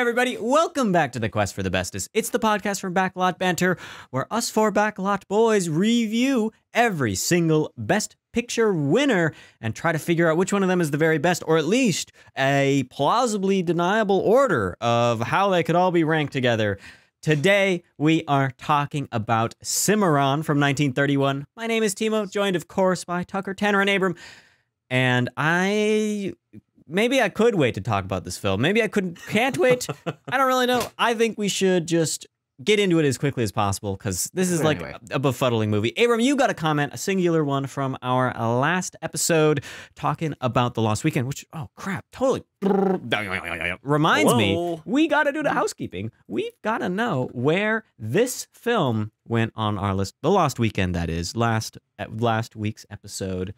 everybody. Welcome back to the Quest for the Bestest. It's the podcast from Backlot Banter, where us four Backlot boys review every single Best Picture winner and try to figure out which one of them is the very best, or at least a plausibly deniable order of how they could all be ranked together. Today, we are talking about Cimarron from 1931. My name is Timo, joined, of course, by Tucker, Tanner, and Abram. And I maybe I could wait to talk about this film. Maybe I couldn't can't wait. I don't really know. I think we should just get into it as quickly as possible because this is like Anyway. a, a befuddling movie. Abram, you got a comment, a singular one from our last episode talking about the Lost Weekend, which oh crap, totally reminds me we got to do the housekeeping. We've got to know where this film went on our list. The Lost Weekend, that is last last week's episode.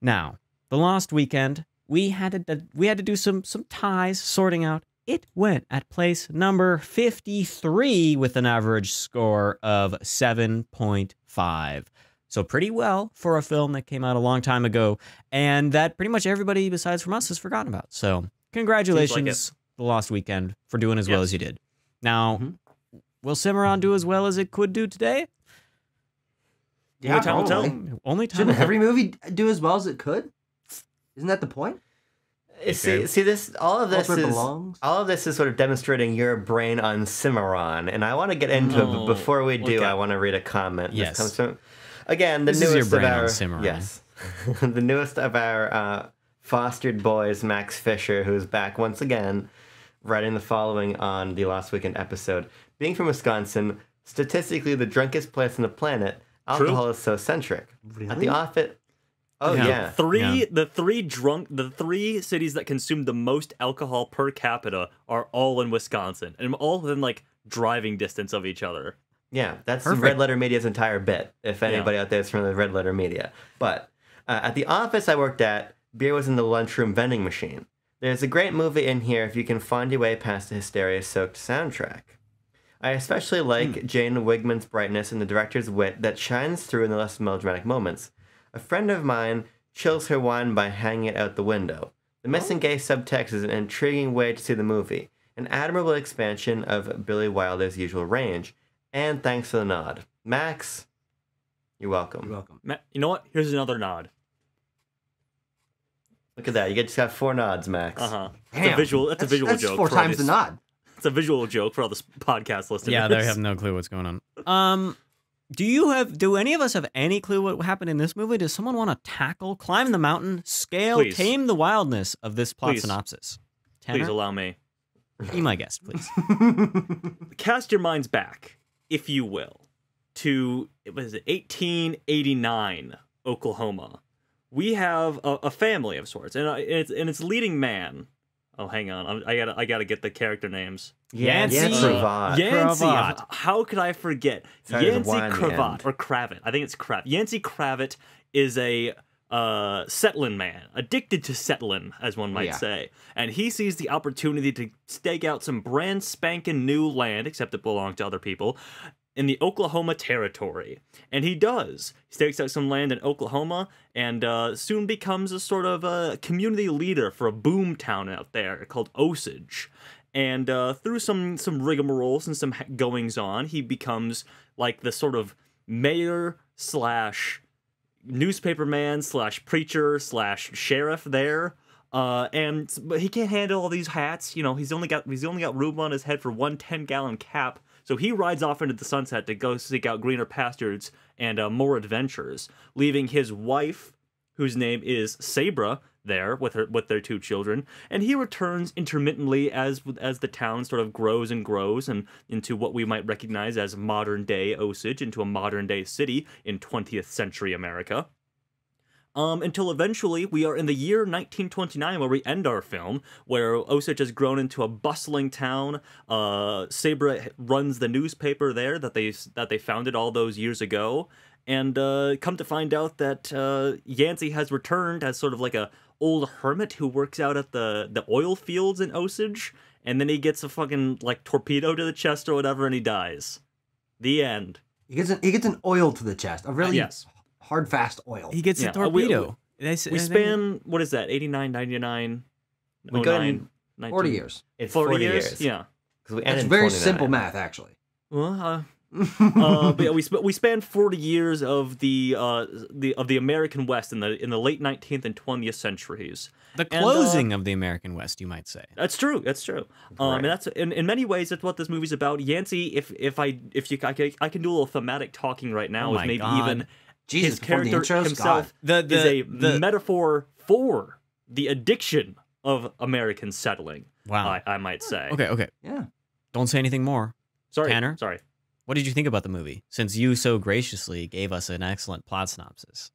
Now, the Lost Weekend, we had to we had to do some some ties sorting out. It went at place number 53 with an average score of 7.5. So pretty well for a film that came out a long time ago and that pretty much everybody besides from us has forgotten about. So, congratulations The Lost Weekend for doing as well as you did. Now, Mhm. will Cimarron do as well as it could do today? Only time will tell. Only time. Shouldn't every movie do as well as it could? Isn't that the point? See, see this. All of this where it is belongs. all of this is sort of demonstrating your brain on Cimarron, and I want to get into it. Oh, But before we do, okay. I want to read a comment. This Yes. comes from, again, the This is newest your brain of on our Cimarron. yes, the newest of our uh, fostered boys, Max Fisher, who's back once again, writing the following on the last weekend episode. Being from Wisconsin, statistically the drunkest place on the planet, alcohol is so centric. At Really? the office. Oh Yeah. yeah. Three, Yeah. the three drunk, the three cities that consume the most alcohol per capita are all in Wisconsin, and all within like driving distance of each other. Yeah, that's Perfect. Red Letter Media's entire bit. If anybody out there is from the Red Letter Media, but uh, at the office I worked at, beer was in the lunchroom vending machine. There's a great movie in here if you can find your way past the hysteria-soaked soundtrack. I especially like Jane Wyman's brightness and the director's wit that shines through in the less melodramatic moments. A friend of mine chills her wine by hanging it out the window. The missing gay subtext is an intriguing way to see the movie, an admirable expansion of Billy Wilder's usual range, and thanks for the nod. Max, you're welcome. You're welcome. Ma- You know what? Here's another nod. Look at that. You just got four nods, Max. Uh huh. It's a visual. That's, a visual that's joke. four times the nod. It's a visual joke for all this podcast listeners. Yeah, they have no clue what's going on. Um, do you have? Do any of us have any clue what happened in this movie? Does someone want to tackle, climb the mountain, scale, Please. tame the wildness of this plot Please. synopsis? Please allow me. be my guest, please. cast your minds back, if you will, to it was 1889 Oklahoma. We have a, a family of sorts, and uh, it's and its leading man. Oh, hang on, I'm, I gotta I gotta get the character names. Yancey Yancey Uh, Cravat. Yancey, Cravat. how could I forget? Sorry, there's a Yancey Y on the Cravat or Cravat. I think it's Cravat. Yancey Cravat is a uh, settling man, addicted to settling, as one might Yeah. say. And he sees the opportunity to stake out some brand spanking new land, except it belonged to other people, in the Oklahoma Territory. And he does. He stakes out some land in Oklahoma and uh, soon becomes a sort of a community leader for a boom town out there called Osage. And uh, through some some rigmaroles and some goings on, he becomes like the sort of mayor slash newspaperman slash preacher slash sheriff there. Uh, and but he can't handle all these hats. You know, he's only got he's only got room on his head for one 10 gallon cap. So he rides off into the sunset to go seek out greener pastures and uh, more adventures, leaving his wife, whose name is Sabra, there with her with their two children. And he returns intermittently as as the town sort of grows and grows and into what we might recognize as modern day Osage, into a modern day city in 20th century America um, until eventually we are in the year 1929 where we end our film, where Osage has grown into a bustling town. Uh, Sabra runs the newspaper there that they that they founded all those years ago, and uh, come to find out that uh, Yancey has returned as sort of like a old hermit who works out at the the oil fields in Osage, and then he gets a fucking like torpedo to the chest or whatever, and he dies. The end. He gets an he gets an oil to the chest. A really yes. Hard fast oil. He gets Yeah, a uh, we- torpedo. They s- We span what is that? 89, 99, We 09. 19 40 years. It's 40, 40, years? years. Yeah. 'Cause we That's ended in very 29. simple math, actually. Well, uh, uh, but yeah, we sp- we spanned 40 years of the uh the of the American West in the in the late 19th and 20th centuries. The And, uh, closing of the American West, you might say. That's true. That's true. Um, Right. and that's in, in many ways that's what this movie's about. Yancey, if if I if you I can, I can do a little thematic talking right now Oh with maybe God. even Jesus, his before the character intros? himself The the is a the metaphor for the addiction of American settling. wow. I, I might say. Okay, okay. Yeah. Don't say anything more. Sorry, Tanner? Sorry. What did you think about the movie? Since you so graciously gave us an excellent plot synopsis.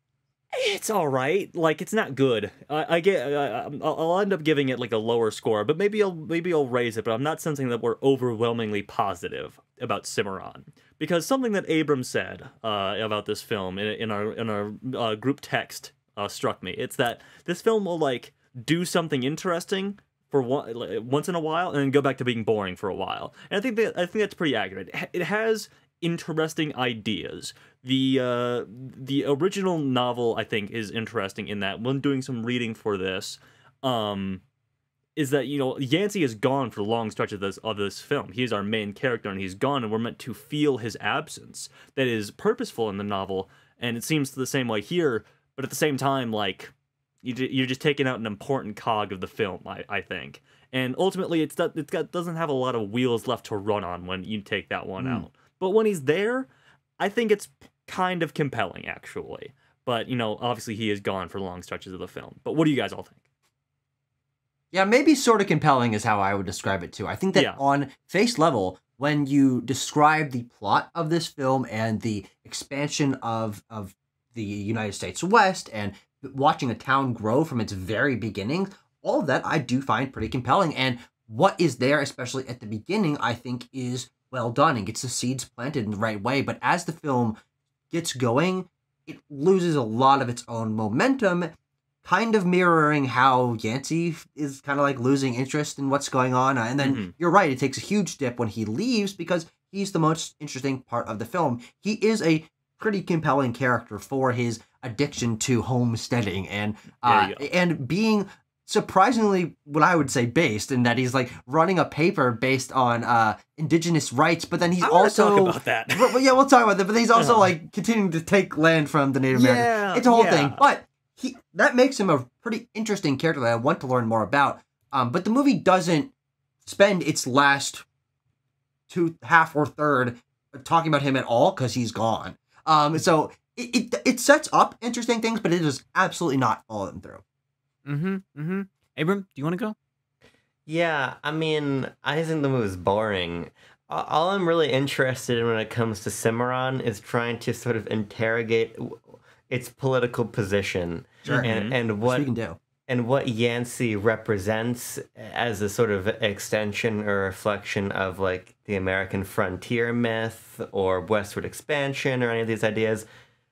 It's all right. Like it's not good. I, I get. I, I'll I'll end up giving it like a lower score, but maybe I'll maybe I'll raise it. But I'm not sensing that we're overwhelmingly positive about Cimarron because something that Abram said uh, about this film in, in our in our uh, group text uh, struck me. It's that this film will like do something interesting for one, like, once in a while and then go back to being boring for a while. And I think that I think that's pretty accurate. It It has interesting ideas. The uh, the original novel I think is interesting in that when doing some reading for this, um, is that you know Yancey is gone for long stretch of this of this film. He's our main character and he's gone, and we're meant to feel his absence. That is purposeful in the novel, and it seems the same way here. But at the same time, like you, you're just taking out an important cog of the film. I, I think, and ultimately, it's that it's got doesn't have a lot of wheels left to run on when you take that one Hmm. out. But when he's there, I think it's kind of compelling actually. But you know, obviously, he is gone for long stretches of the film. But what do you guys all think? Yeah, maybe sort of compelling is how I would describe it too. I think that Yeah. on face level, when you describe the plot of this film and the expansion of of the United States West and watching a town grow from its very beginning, all of that I do find pretty compelling. And what is there, especially at the beginning, I think is well done and gets the seeds planted in the right way. But as the film gets going, it loses a lot of its own momentum kind of mirroring how Yancey is kind of like losing interest in what's going on. Uh, And then Mhm. you're right, it takes a huge dip when he leaves because he's the most interesting part of the film. He is a pretty compelling character for his addiction to homesteading and uh, There you go. and being surprisingly what I would say based in that he's like running a paper based on uh indigenous rights, but then he's also talk about that. Yeah, we'll talk about that. But he's also Uh-huh. like continuing to take land from the Native Americans. Yeah, It's a whole yeah. thing. But that makes him a pretty interesting character that I want to learn more about. Um, but the movie doesn't spend its last two half or third talking about him at all because he's gone. Um, so it, it it sets up interesting things, but it does absolutely not follow them through. Mm-hmm. Mm-hmm. Abram, do you want to go? Yeah, I mean, I think the movie movie's boring. All I'm really interested in when it comes to Cimarron is trying to sort of interrogate w- its political position Sure. and, mm-hmm. and Which what we can do. and what Yancey represents as a sort of extension or reflection of like the American frontier myth or westward expansion or any of these ideas.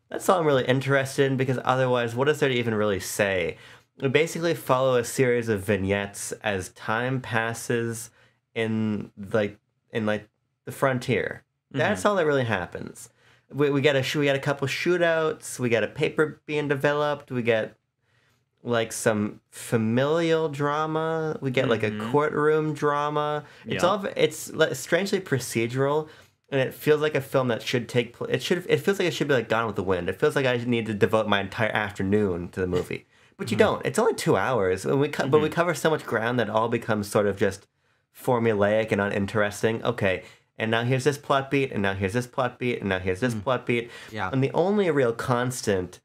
That's all I'm really interested in because otherwise, what is there to even really say? We basically follow a series of vignettes as time passes in like in like the frontier. That's mm-hmm. all that really happens. We, we get a we get a couple shootouts. We got a paper being developed. We get like some familial drama. We get like a Mhm. courtroom drama. It's Yeah. all it's strangely procedural, and it feels like a film that should take. pl- It should. It feels like it should be like Gone with the Wind. It feels like I need to devote my entire afternoon to the movie. But you don't. It's only two hours, and we co- but we cover so much ground that it all becomes sort of just formulaic and uninteresting. Okay, and now here's this plot beat, and now here's this plot beat, and now here's this plot beat. Yeah. And the only real constant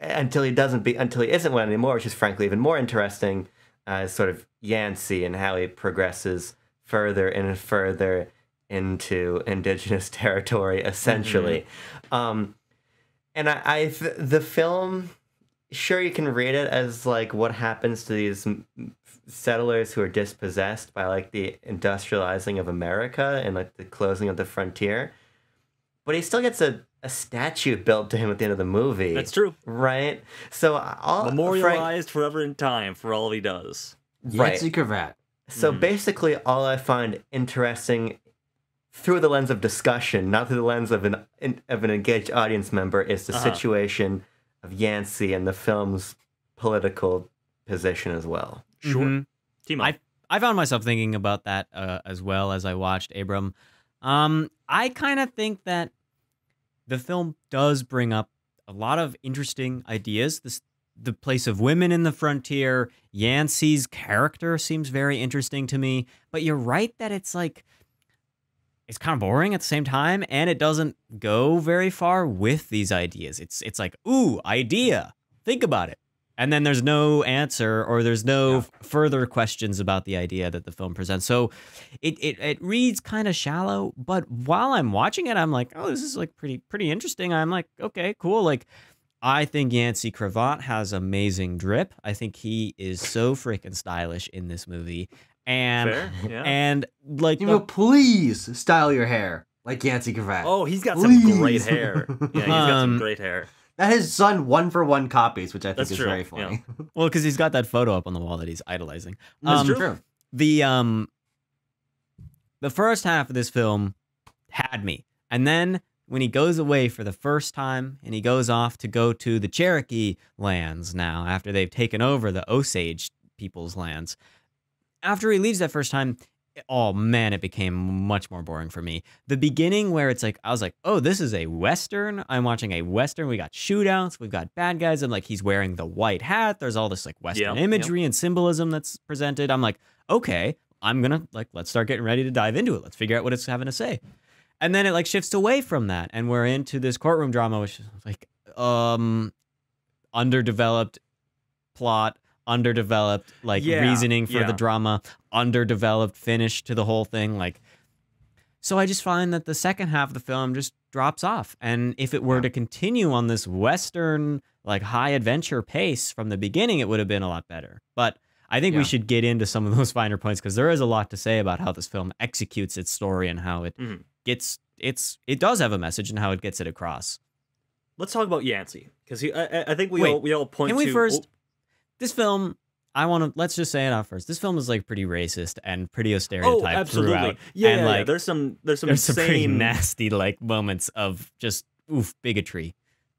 until he doesn't be until he isn't one anymore, which is frankly even more interesting, uh, is sort of Yancey and how he progresses further and further into indigenous territory, essentially. Um, and I, I th- the film, sure you can read it as like what happens to these settlers who are dispossessed by like the industrializing of America and like the closing of the frontier. But he still gets a, a statue built to him at the end of the movie. That's true. Right? So all Frank, Memorialized forever in time for all he does. right. Yancey Cravat. So Mhm. basically, all I find interesting through the lens of discussion, not through the lens of an in- of an engaged audience member, is the Uh-huh. situation of Yancey and the film's political position as well. Sure. Mhm. Team up. I I found myself thinking about that uh, as well as I watched Abram. Um, I kind of think that the film does bring up a lot of interesting ideas. This the place of women in the frontier. Yancey's character seems very interesting to me, but you're right that it's like it's kind of boring at the same time, and it doesn't go very far with these ideas. It's it's like ooh idea, think about it, and then there's no answer or there's no Yeah. further questions about the idea that the film presents. So it it, it reads kind of shallow, but while I'm watching it, I'm like, oh, this is like pretty pretty interesting. I'm like, okay, cool. Like I think Yancey Cravat has amazing drip. I think he is so freaking stylish in this movie. And yeah. and like You the- know, please style your hair like Yancey Cravat. Oh, he's got some great hair. Yeah, he's got some Um, great hair. That his son one for one copies, which I think That's is true, very yeah. funny. well, because he's got that photo up on the wall that he's idolizing. That's Um, true. the um the first half of this film had me and then when he goes away for the first time and he goes off to go to the cherokee lands now after they've taken over the osage people's lands after he leaves that first time oh man it became much more boring for me. The beginning where it's like i was like oh this is a western. I'm watching a western. We got shootouts. We've got bad guys. And like he's wearing the white hat. There's all this like western Yep, yep. imagery and symbolism that's presented. I'm like okay i'm gonna like let's start getting ready to dive into it. Let's figure out what it's having to say. And then it like shifts away from that and we're into this courtroom drama which is like um underdeveloped plot underdeveloped like Yeah, reasoning for yeah. the drama underdeveloped finish to the whole thing like so i just find that the second half of the film just drops off and if it were Yeah. to continue on this western like high adventure pace from the beginning it would have been a lot better but i think we should get into some of those finer points because there is a lot to say about how this film executes its story and how it Mhm. gets it's it does have a message and how it gets it across Let's talk about Yancey because he. I, I- I think we Wait, all we all point can we to. first- oh, this film i want to let's just say it out first this film is like pretty racist and pretty oh, stereotyped absolutely. throughout Yeah, and yeah, yeah. like There's some. There's some there's some pretty nasty like moments of just oof bigotry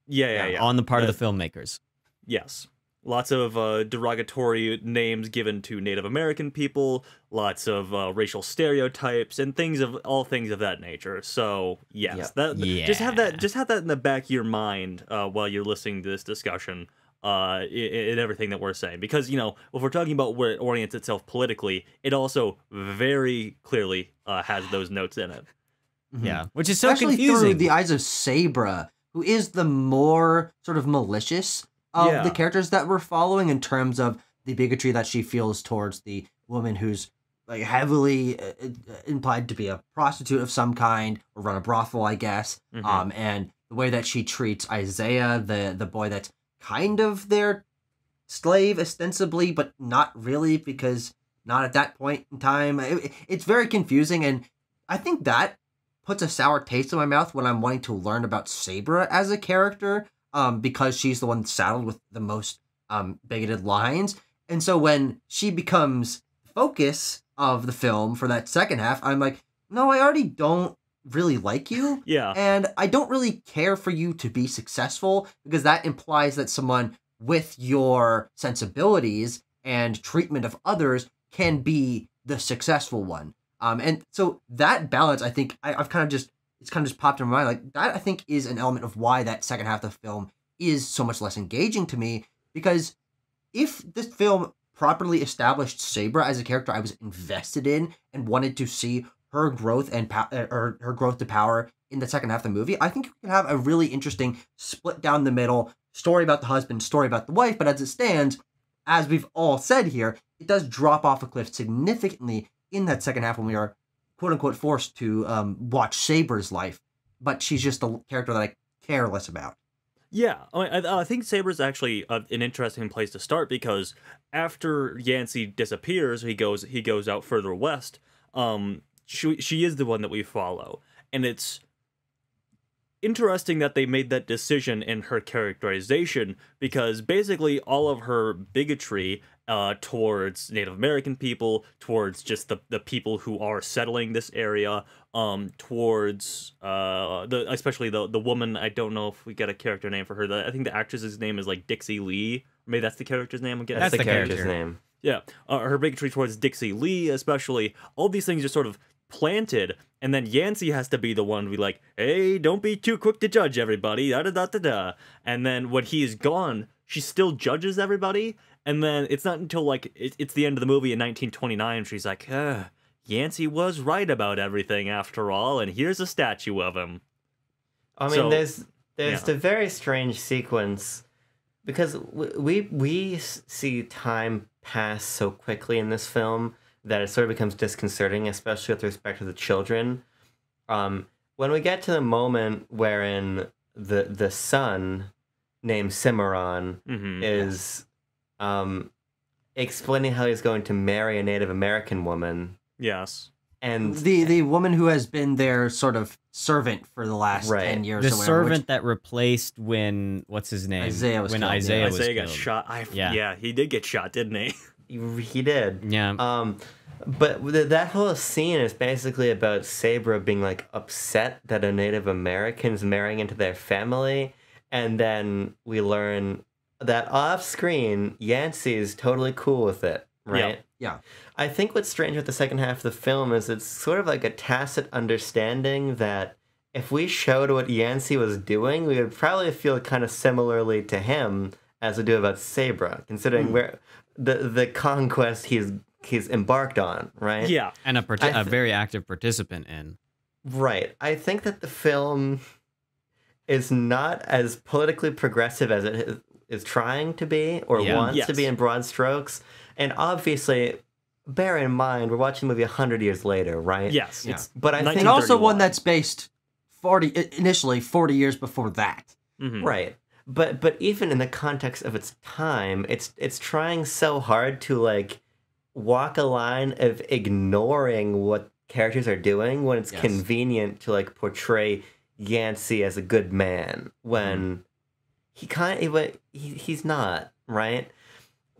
yeah, yeah, yeah. on the part Uh, of the filmmakers Yes. Lots of uh, derogatory names given to Native American people, lots of uh, racial stereotypes, and things of all things of that nature. So yes, Yep. that just have that just have that in the back of your mind uh, while you're listening to this discussion. Uh, in, in everything that we're saying, because you know, if we're talking about where it orients itself politically, it also very clearly uh, has those notes in it. Mhm. yeah which is so Especially through confusing the eyes of Sabra, who is the more sort of malicious of Yeah. the characters that we're following in terms of the bigotry that she feels towards the woman who's like heavily uh, uh, implied to be a prostitute of some kind or run a brothel, I guess. Mhm. Um, and the way that she treats Isaiah, the the boy that's kind of their slave ostensibly, but not really because not at that point in time. It- it's very confusing, and I think that puts a sour taste in my mouth when I'm wanting to learn about Sabra as a character, um, because she's the one saddled with the most um bigoted lines. And so when she becomes focus of the film for that second half, I'm like, no, I already don't really like you. Yeah, And I don't really care for you to be successful because that implies that someone with your sensibilities and treatment of others can be the successful one. Um, and so that balance, I think, I, I've kind of just it's kind of just popped in my mind. Like that, I think, is an element of why that second half of the film is so much less engaging to me because if this film properly established Sabra as a character I was invested in and wanted to see her growth and pow- uh, her growth to power in the second half of the movie, I think you can have a really interesting split down the middle story about the husband, story about the wife. But as it stands, as we've all said here, it does drop off a cliff significantly in that second half when we are quote unquote forced to um, watch Sabra's life. But she's just a character that I care less about. Yeah, I, I, think Sabra's actually a, an interesting place to start because after Yancey disappears, he goes he goes out further west. Um, she she is the one that we follow, and it's interesting that they made that decision in her characterization because basically all of her bigotry uh, towards Native American people, towards just the, the people who are settling this area, um, towards uh, the especially the the woman. I don't know if we got a character name for her. The, I think the actress's name is like Dixie Lee. Maybe that's the character's name. I'm getting. That's That's, the, the character's character. name. Yeah, uh, her bigotry towards Dixie Lee, especially. All these things are sort of planted, and then Yancey has to be the one to be like, "Hey, don't be too quick to judge everybody." Da da da da da. And then when he is gone, she still judges everybody. And then it's not until like it, it's the end of the movie in 1929, she's like, uh, "Yancey was right about everything after all, and here's a statue of him." I mean, So- there's there's yeah. the very strange sequence because we we see time pass so quickly in this film that it sort of becomes disconcerting, especially with respect to the children. Um, when we get to the moment wherein the the son named Cimarron hmm is um, explaining how he's going to marry a Native American woman, Yes. and The the woman who has been their sort of servant for the last Right. ten years. The or whatever, which- servant that replaced when what's his name? Isaiah was when killed, yeah. Isaiah was got killed. shot. I, Yeah. yeah. he did get shot, didn't he? he, he did. Yeah. Um, but th- that whole scene is basically about Sabra being like upset that a Native American's marrying into their family, and then we learn that off screen, Yancey is totally cool with it, right? Yeah. I think what's strange with the second half of the film is it's sort of like a tacit understanding that if we showed what Yancey was doing, we would probably feel kind of similarly to him as we do about Sabra, considering where the the conquest he's he's embarked on, right? Yeah. and a, parti- I a th- very active participant in. Right. I think that the film is not as politically progressive as it is, is trying to be or Yeah. wants to be in broad strokes. And obviously, bear in mind, we're watching the movie 100 years later, right? Yes. Yeah. But I think. and also one that's based forty initially forty years before that. mhm. Right. But but even in the context of its time, it's it's trying so hard to like walk a line of ignoring what characters are doing when it's Yes. convenient to like portray Yancey as a good man when he kind of he, he's not, right?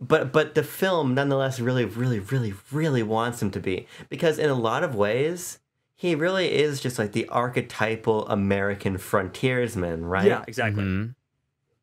But but the film nonetheless really really really really wants him to be because in a lot of ways he really is just like the archetypal American frontiersman, right? Yeah, exactly. Mhm.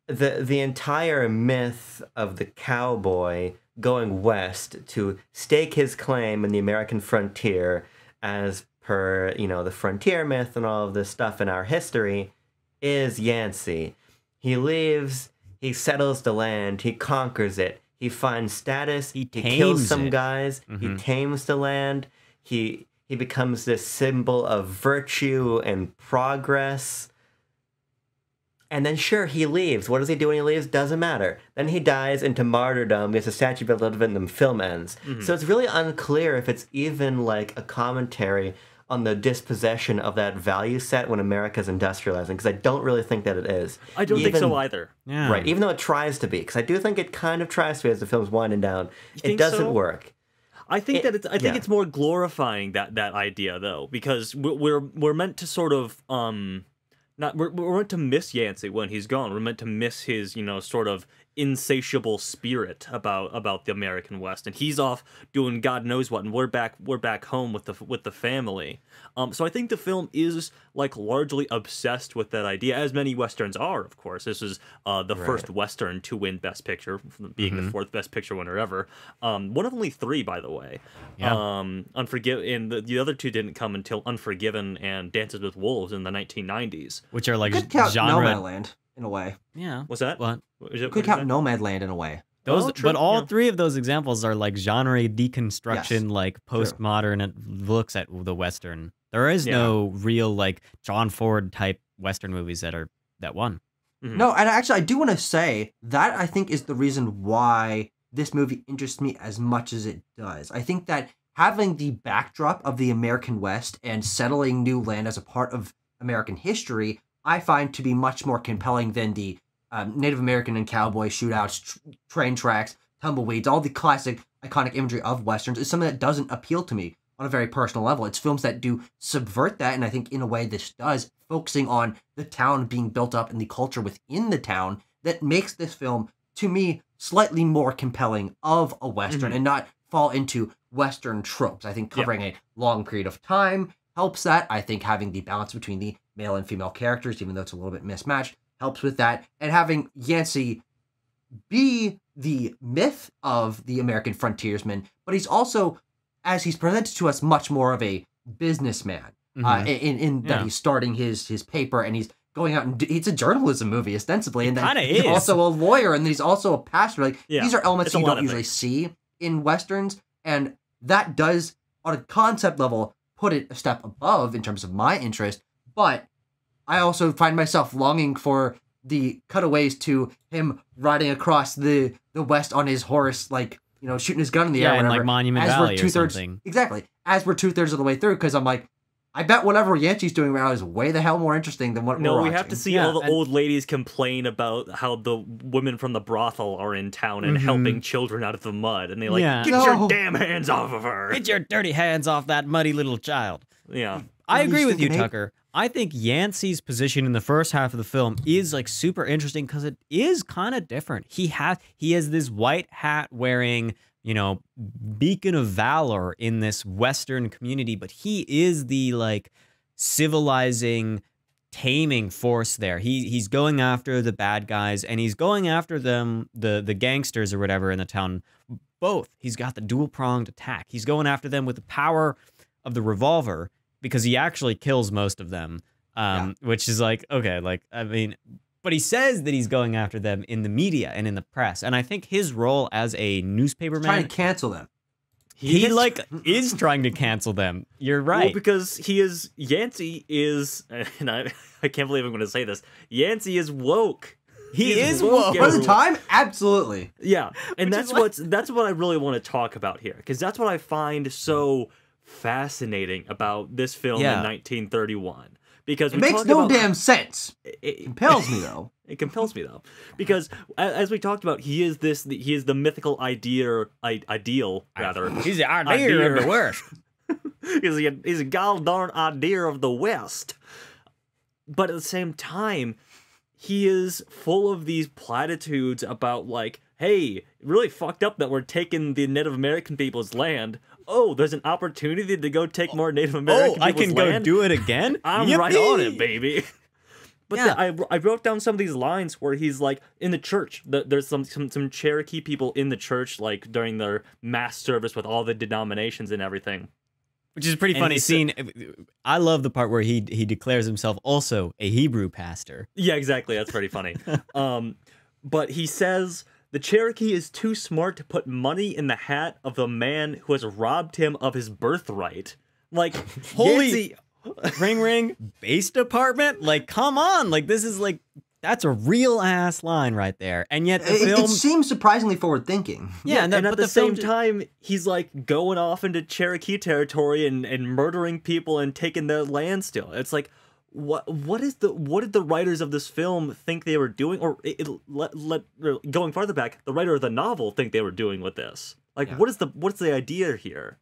The the entire myth of the cowboy going west to stake his claim in the American frontier as per, you know, the frontier myth and all of this stuff in our history is Yancey. He leaves, he settles the land, he conquers it, he finds status, He kills some it. guys, he Mhm. tames the land, he he becomes this symbol of virtue and progress. And then, sure, he leaves. What does he do when he leaves? Doesn't matter. Then he dies into martyrdom. Gets a statue built out of it, and the film ends. So it's really unclear if it's even like a commentary on the dispossession of that value set when America's industrializing. Because I don't really think that it is. I don't think so either. Yeah. Right, even though it tries to be, because I do think it kind of tries to be as the film's winding down. It doesn't so? work. I think It- that it's. I think yeah. it's more glorifying that that idea though, because we're we're, we're meant to sort of um, not we're, we're meant to miss Yancey when he's gone. We're meant to miss his you know sort of insatiable spirit about about the American West, and he's off doing God knows what, and we're back we're back home with the with the family. Um, so I think the film is like largely obsessed with that idea, as many westerns are. Of course, this is uh, the first western to win Best Picture, being the fourth Best Picture winner ever. Um, one of only three, by the way. Yeah. Um, Unforgiven, and the, the other two didn't come until Unforgiven and Dances with Wolves in the 1990s. Which are like You could count genre. Nomadland in a way. Yeah. What's that? What? What? Is it- You what could is count that? Nomadland in a way. Those, Oh, but all yeah. three of those examples are like genre deconstruction, Yes. like postmodern it looks at the Western. There is Yeah. no real like John Ford type Western movies that are that won. Mhm. No, and actually, I do want to say that I think is the reason why this movie interests me as much as it does. I think that having the backdrop of the American West and settling new land as a part of American history, I find to be much more compelling than the um, Native American and cowboy shootouts, tr- train tracks, tumbleweeds, all the classic iconic imagery of westerns is something that doesn't appeal to me on a very personal level. It's films that do subvert that, and I think in a way this does, focusing on the town being built up and the culture within the town that makes this film, to me, slightly more compelling of a western Mhm. and not fall into western tropes. I think covering a long period of time helps that. I think having the balance between the male and female characters, even though it's a little bit mismatched, helps with that. And having Yancey be the myth of the American frontiersman, but he's also, as he's presented to us, much more of a businessman. Uh, in in that Yeah. he's starting his his paper and he's going out and do, it's a journalism movie ostensibly, and then he's is. also a lawyer, and then he's also a pastor. Like Yeah, these are elements it's you don't usually see in westerns, and that does on a concept level put it a step above in terms of my interest. But I also find myself longing for the cutaways to him riding across the the west on his horse, like you know, shooting his gun in the Yeah, air. in, like, Monument as Valley or we're two-thirds- something. Exactly, as we're two thirds of the way through, because I'm like, I bet whatever Yancey's doing right now is way the hell more interesting than what No, we're No, we have to see Yeah, all the and- old ladies complain about how the women from the brothel are in town and Mhm. helping children out of the mud, and they like Yeah. get No. your damn hands off of her. Get your dirty hands off that muddy little child. Yeah, I agree with you, Tucker. I think Yancey's position in the first half of the film is like super interesting because it is kind of different. He has he has this white hat wearing, you know, beacon of valor in this Western community, but he is the like civilizing, taming force there. He he's going after the bad guys and he's going after them, the the gangsters or whatever in the town. Both. He's got the dual pronged attack. He's going after them with the power of the revolver because he actually kills most of them. Um, which is like, okay, like, I mean, but he says that he's going after them in the media and in the press. And I think his role as a newspaper trying man, to cancel them. he is- like is trying to cancel them. You're Well, right. because he is Yancey is, and I I can't believe I'm going to say this. Yancey is woke. he he's is woke, woke. For the time, absolutely. Yeah, and Which that's is like- that's what I really want to talk about here because that's what I find so fascinating about this film Yeah. in 1931. Because It makes no about- damn sense. it- it- Compels me though. It compels me though, because as we talked about, he is this he is the mythical idea ideal rather. He's the idea of the worst. he's a he's a gall darn idea of the West. But at the same time, he is full of these platitudes about like, hey, really fucked up that we're taking the Native American people's land. Oh, there's an opportunity to go take more Native American. Oh, I can go land. do it again. I'm right on it, baby. But Yeah. the- I, I wrote down some of these lines where he's like in the church. The, there's some, some some Cherokee people in the church, like during their mass service with all the denominations and everything. Which is a pretty And funny scene. I love the part where he he declares himself also a Hebrew pastor. Yeah, exactly. That's pretty funny. um, but he says the Cherokee is too smart to put money in the hat of the man who has robbed him of his birthright. Like, Holy- ring ring base department like come on like this is like that's a real ass line right there and yet the It, film it seems surprisingly forward thinking. yeah, and, and, at the, the, same film time, he's like going off into Cherokee territory and, and murdering people and taking their land still. It's like, what what is the what did the writers of this film think they were doing, or it, it- let, let going farther back, the writer of the novel think they were doing with this? Like, Yeah. what is the what's the idea here?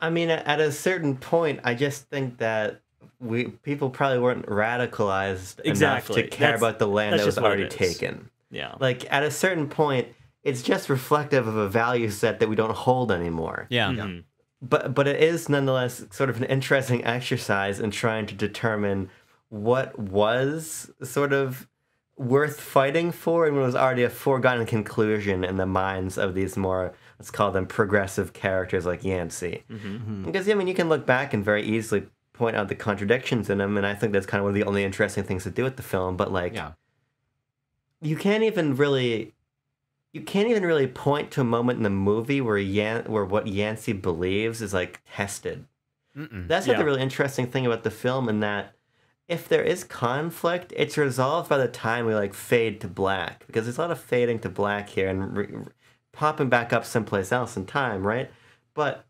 I mean, at at a certain point, I just think that we people probably weren't radicalized Exactly. enough to care That's- about the land that was already taken. Yeah, Like at a certain point, it's just reflective of a value set that we don't hold anymore. yeah Mhm. But but it is nonetheless sort of an interesting exercise in trying to determine what was sort of worth fighting for and what was already a foregone conclusion in the minds of these more let's call them progressive characters like Yancey. Mhm. Because I mean, you can look back and very easily point out the contradictions in them, and I think that's kind of one of the only interesting things to do with the film. But like, Yeah. you can't even really, you can't even really point to a moment in the movie where Yan, where what Yancey believes is like tested. Mm-mm. That's Yeah. the really interesting thing about the film, in that if there is conflict, it's resolved by the time we like fade to black, because there's a lot of fading to black here and re- re- popping back up someplace else in time, right? But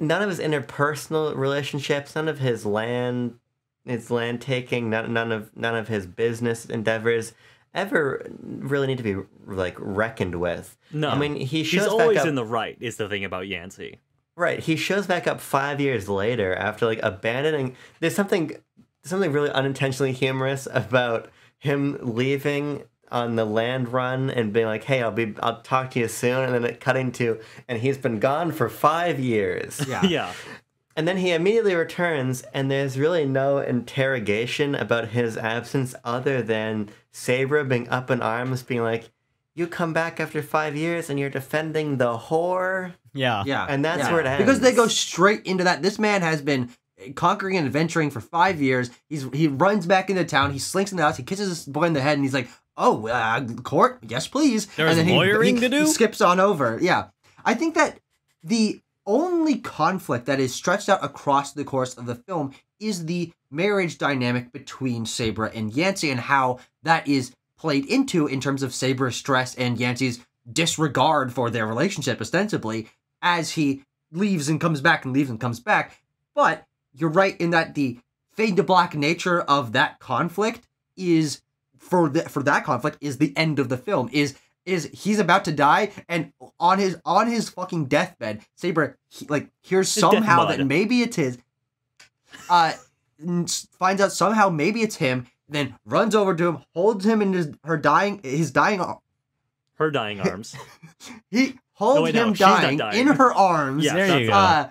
none of his interpersonal relationships, none of his land, his land taking, none, none of none of his business endeavors ever really need to be like reckoned with. No, I mean, he shows he's back always up- in the right. Is the thing about Yancey. Right. He shows back up five years later after like abandoning. There's something, something really unintentionally humorous about him leaving on the land run and being like, "Hey, I'll be, I'll talk to you soon," and then it cutting to, and he's been gone for five years. Yeah. yeah, And then he immediately returns, and there's really no interrogation about his absence other than Sabra being up in arms, being like, "You come back after five years and you're defending the whore." Yeah. Yeah, And that's yeah. where it ends. Because they go straight into that. This man has been conquering and adventuring for five years. He's he runs back into town. He slinks in the house. He kisses this boy in the head, and he's like, "Oh, uh, court, yes, please." There's and then he- lawyering he, to do? He skips on over. Yeah, I think that the only conflict that is stretched out across the course of the film is the marriage dynamic between Sabra and Yancey, and how that is played into in terms of Sabra's stress and Yancey's disregard for their relationship, ostensibly, as he leaves and comes back and leaves and comes back. But you're right in that the fade to black nature of that conflict is for the, for that conflict is the end of the film. Is is he's about to die and on his on his fucking deathbed, Sabra he, like hears His somehow that maybe it's his. Uh, finds out somehow maybe it's him. Then runs over to him, holds him in his her dying his dying Her dying arms. he holds wait, him she's not dying, dying. in her arms. Yeah, There you go. Uh,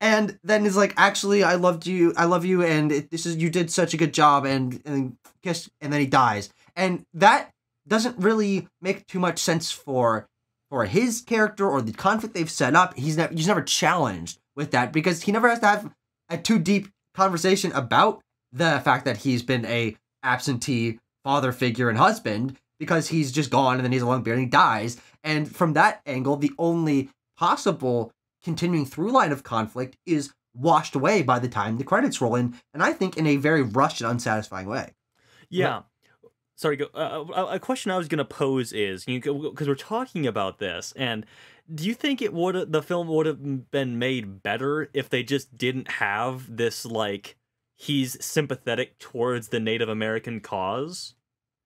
and then is like, actually, I loved you. I love you, and it, this is you did such a good job, and and kiss, and then he dies, and that doesn't really make too much sense for for his character or the conflict they've set up. He's never he's never challenged with that because he never has to have a too deep conversation about the fact that he's been a absentee father figure and husband because he's just gone and then he's a long beard and he dies. And from that angle, the only possible continuing through line of conflict is washed away by the time the credits roll in, and I think in a very rushed and unsatisfying way. Yeah. Sorry, go. Uh, a- a question I was gonna pose is, because we're talking about this, and do you think it would the film would have been made better if they just didn't have this like he's sympathetic towards the Native American cause?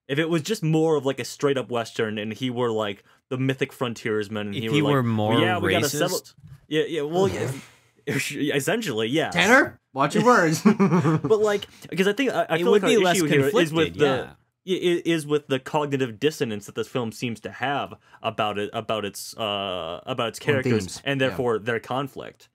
If it was just more of like a straight up western, and he were like the mythic frontiersman, and If he, he were, like, were more yeah, we gotta settle. Yeah, yeah. Well, yeah, essentially, yeah. Tanner, watch your words. But like, because I think I, I it feel would like be our less issue here is with the yeah. I- is with the cognitive dissonance that this film seems to have about it about its uh about its characters themes, and yeah. therefore their conflict.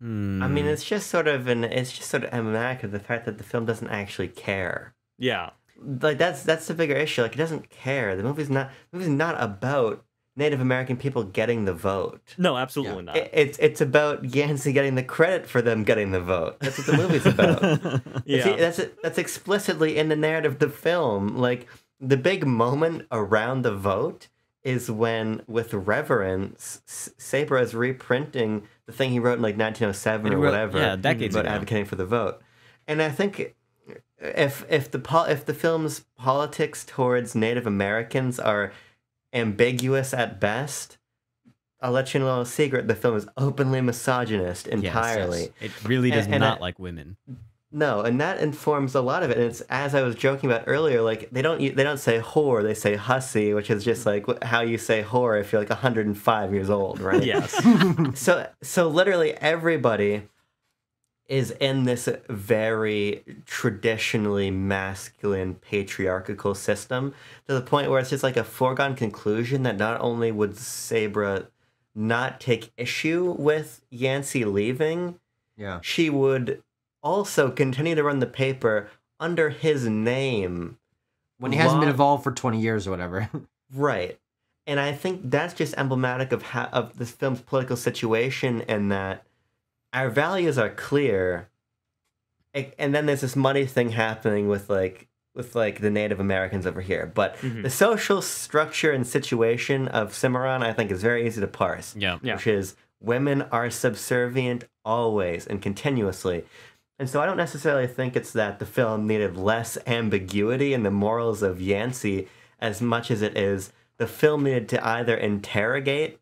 Hmm. I mean, it's just sort of an it's just sort of emblematic of the fact that the film doesn't actually care. Yeah. Like that's that's the bigger issue. Like it doesn't care. The movie's not the movie's not about Native American people getting the vote. No, absolutely not. It, it's it's about Yancey getting the credit for them getting the vote. That's what the movie's about. yeah. See, that's that's explicitly in the narrative of the film. Like the big moment around the vote is when, with reverence, S- Sabra is reprinting the thing he wrote in like 1907 He or wrote- whatever. yeah, decades about ago. advocating for the vote. And I think if if the pol- if the film's politics towards Native Americans are ambiguous at best, I'll let you know a little secret: the film is openly misogynist Yes, yes. entirely. It really does And- and not I- like women. No, and that informs a lot of it. And it's as I was joking about earlier. Like they don't they don't say whore, they say hussy, which is just like how you say whore if you're like 105 years old, right? yes. So so literally everybody is in this very traditionally masculine patriarchal system to the point where it's just like a foregone conclusion that not only would Sabra not take issue with Yancey leaving, yeah. she would also continue to run the paper under his name. When he hasn't been involved for 20 years or whatever. Right. And I think that's just emblematic of how, of this film's political situation and that our values are clear. And then there's this money thing happening with like with like the Native Americans over here. But Mhm. the social structure and situation of Cimarron I think is very easy to parse. Yeah. Yeah. Which is women are subservient always and continuously. And so I don't necessarily think it's that the film needed less ambiguity in the morals of Yancey as much as it is the film needed to either interrogate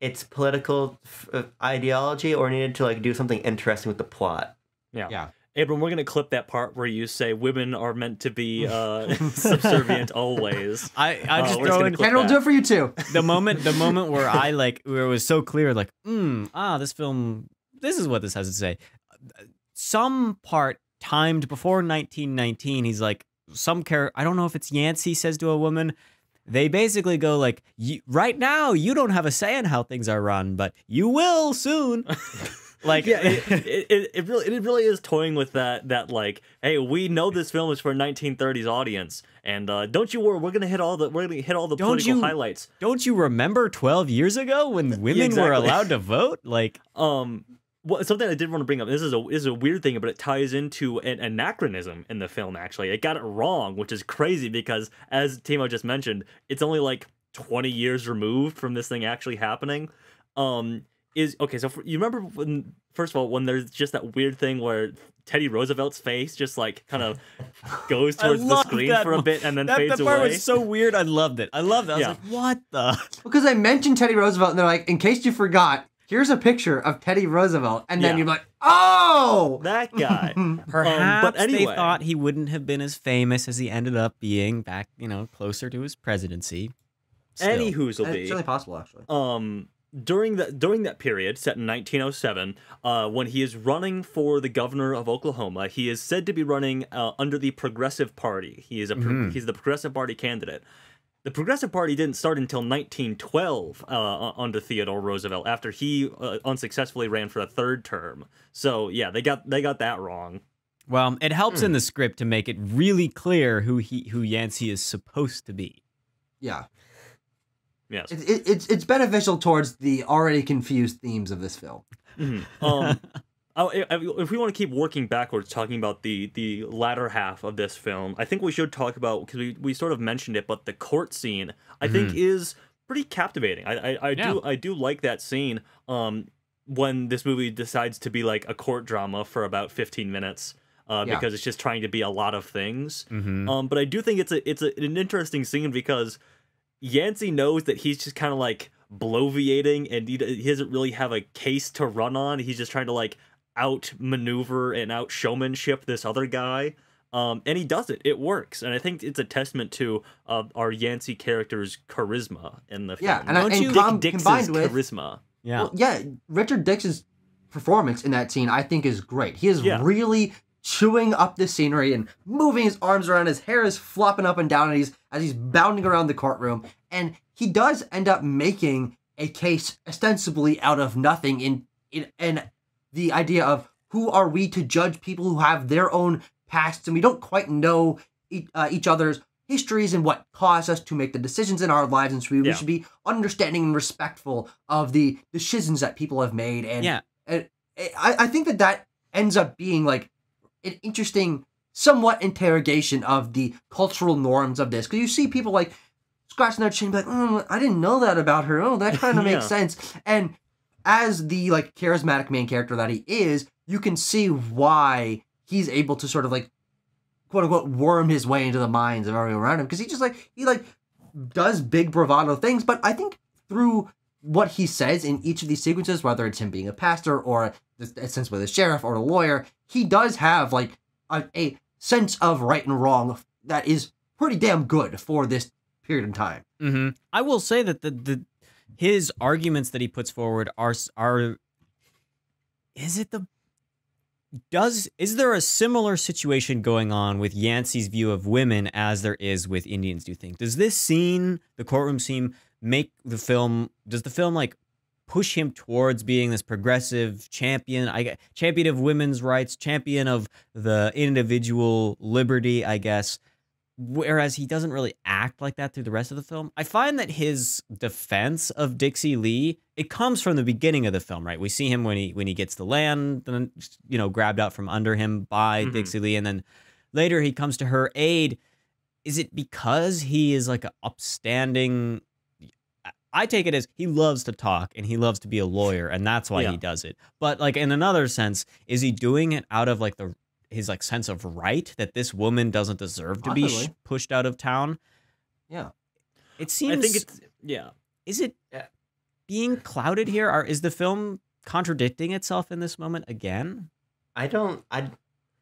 its political f- uh, ideology or needed to like do something interesting with the plot. Yeah. Yeah. Abram, we're gonna clip that part where you say women are meant to be uh, subservient always. I I Oh, just we're just throw gonna in clip Tanner will do it for you too. the moment the moment where I like where it was so clear like mm, ah this film this is what this has to say. Some part timed before 1919 he's like some character I don't know if it's Yancey says to a woman they basically go like right now you don't have a say in how things are run but you will soon. Like, yeah, it, it, it, really it really is toying with that that like, hey, we know this film is for a 1930s audience, and uh, don't you worry, we're gonna hit all the we're gonna hit all the Don't political you- highlights. don't you remember 12 years ago when women were exactly. allowed to vote? Like, Um, what, something I did want to bring up. This is a this is a weird thing, but it ties into an anachronism in the film. Actually, it got it wrong, which is crazy because, as Timo just mentioned, it's only like 20 years removed from this thing actually happening. Um, is okay. So for, you remember when first of all when there's just that weird thing where Teddy Roosevelt's face just like kind of goes towards the screen for a bit and then that, fades that part away. was so weird. I loved it. I loved it. I was Yeah. like, what the? Because I mentioned Teddy Roosevelt, and they're like, in case you forgot, here's a picture of Teddy Roosevelt, and then Yeah. you're like, oh, that guy. Perhaps they anyway. thought he wouldn't have been as famous as he ended up being back, you know, closer to his presidency. Still. Any who's will it's be. certainly possible actually. um during that during that period set in 1907 uh, when he is running for the governor of oklahoma he is said to be running uh, under the progressive party he is a pro- Mhm. he's the progressive party candidate the progressive party didn't start until 1912 uh, under theodore roosevelt after he uh, unsuccessfully ran for a third term so yeah they got they got that wrong Well, it helps Hmm. in the script to make it really clear who he who Yancey is supposed to be. Yeah, yes it, it, it's it's beneficial towards the already confused themes of this film. Um, oh, i- i- if we want to keep working backwards, talking about the the latter half of this film, I think we should talk about because we, we sort of mentioned it, but the court scene I think is pretty captivating. I I, I Yeah. do I do like that scene. Um, when this movie decides to be like a court drama for about fifteen minutes. Uh, Yeah. because it's just trying to be a lot of things. Mm-hmm. Um, but I do think it's a it's a, an interesting scene because Yancey knows that he's just kind of like bloviating and he, he doesn't really have a case to run on. He's just trying to like outmaneuver and out showmanship this other guy. Um, and he does it. It works, and I think it's a testament to uh, our Yancey character's charisma in the film. Yeah, and I- Don't and you com- Dick Dix's combined with- charisma. Yeah. Well, yeah, Richard Dix's performance in that scene I think is great. He is Yeah. really chewing up the scenery and moving his arms around. His hair is flopping up and down and he's, as he's bounding around the courtroom. And he does end up making a case ostensibly out of nothing in in, in the idea of who are we to judge people who have their own pasts and we don't quite know e- uh, each other's histories and what caused us to make the decisions in our lives and so we, we should be understanding and respectful of the decisions that people have made and Yeah. and I, I think that that ends up being like an interesting somewhat interrogation of the cultural norms of this because you see people like scratching their chin be like oh i didn't know that about her. Oh that kind of makes sense. And as the like charismatic main character that he is you can see why he's able to sort of like quote unquote worm his way into the minds of everyone around him. Because he just like he like does big bravado things but i think through what he says in each of these sequences whether it's him being a pastor or a sense with a sheriff or a lawyer he does have like a, a sense of right and wrong that is pretty damn good for this period of time. Hmm I will say that the the his arguments that he puts forward are are. Is it the does is there a similar situation going on with Yancey's view of women as there is with Indians? Do you think does this scene, the courtroom scene, make the film? Does the film like push him towards being this progressive champion? I champion of women's rights, champion of the individual liberty, I guess whereas he doesn't really act like that through the rest of the film. I find that his defense of Dixie Lee it comes from the beginning of the film, right? We see him when he when he gets the land, then you know, grabbed out from under him by Mhm. Dixie Lee, and then later he comes to her aid. Is it because he is like an upstanding? I- I take it as he loves to talk and he loves to be a lawyer, and that's why Yeah. he does it. But like in another sense, is he doing it out of like the his like sense of right that this woman doesn't deserve to be sh- pushed out of town? Yeah. It seems. I think it's yeah. is it Yeah. being clouded here? Or is the film contradicting itself in this moment again? I don't. I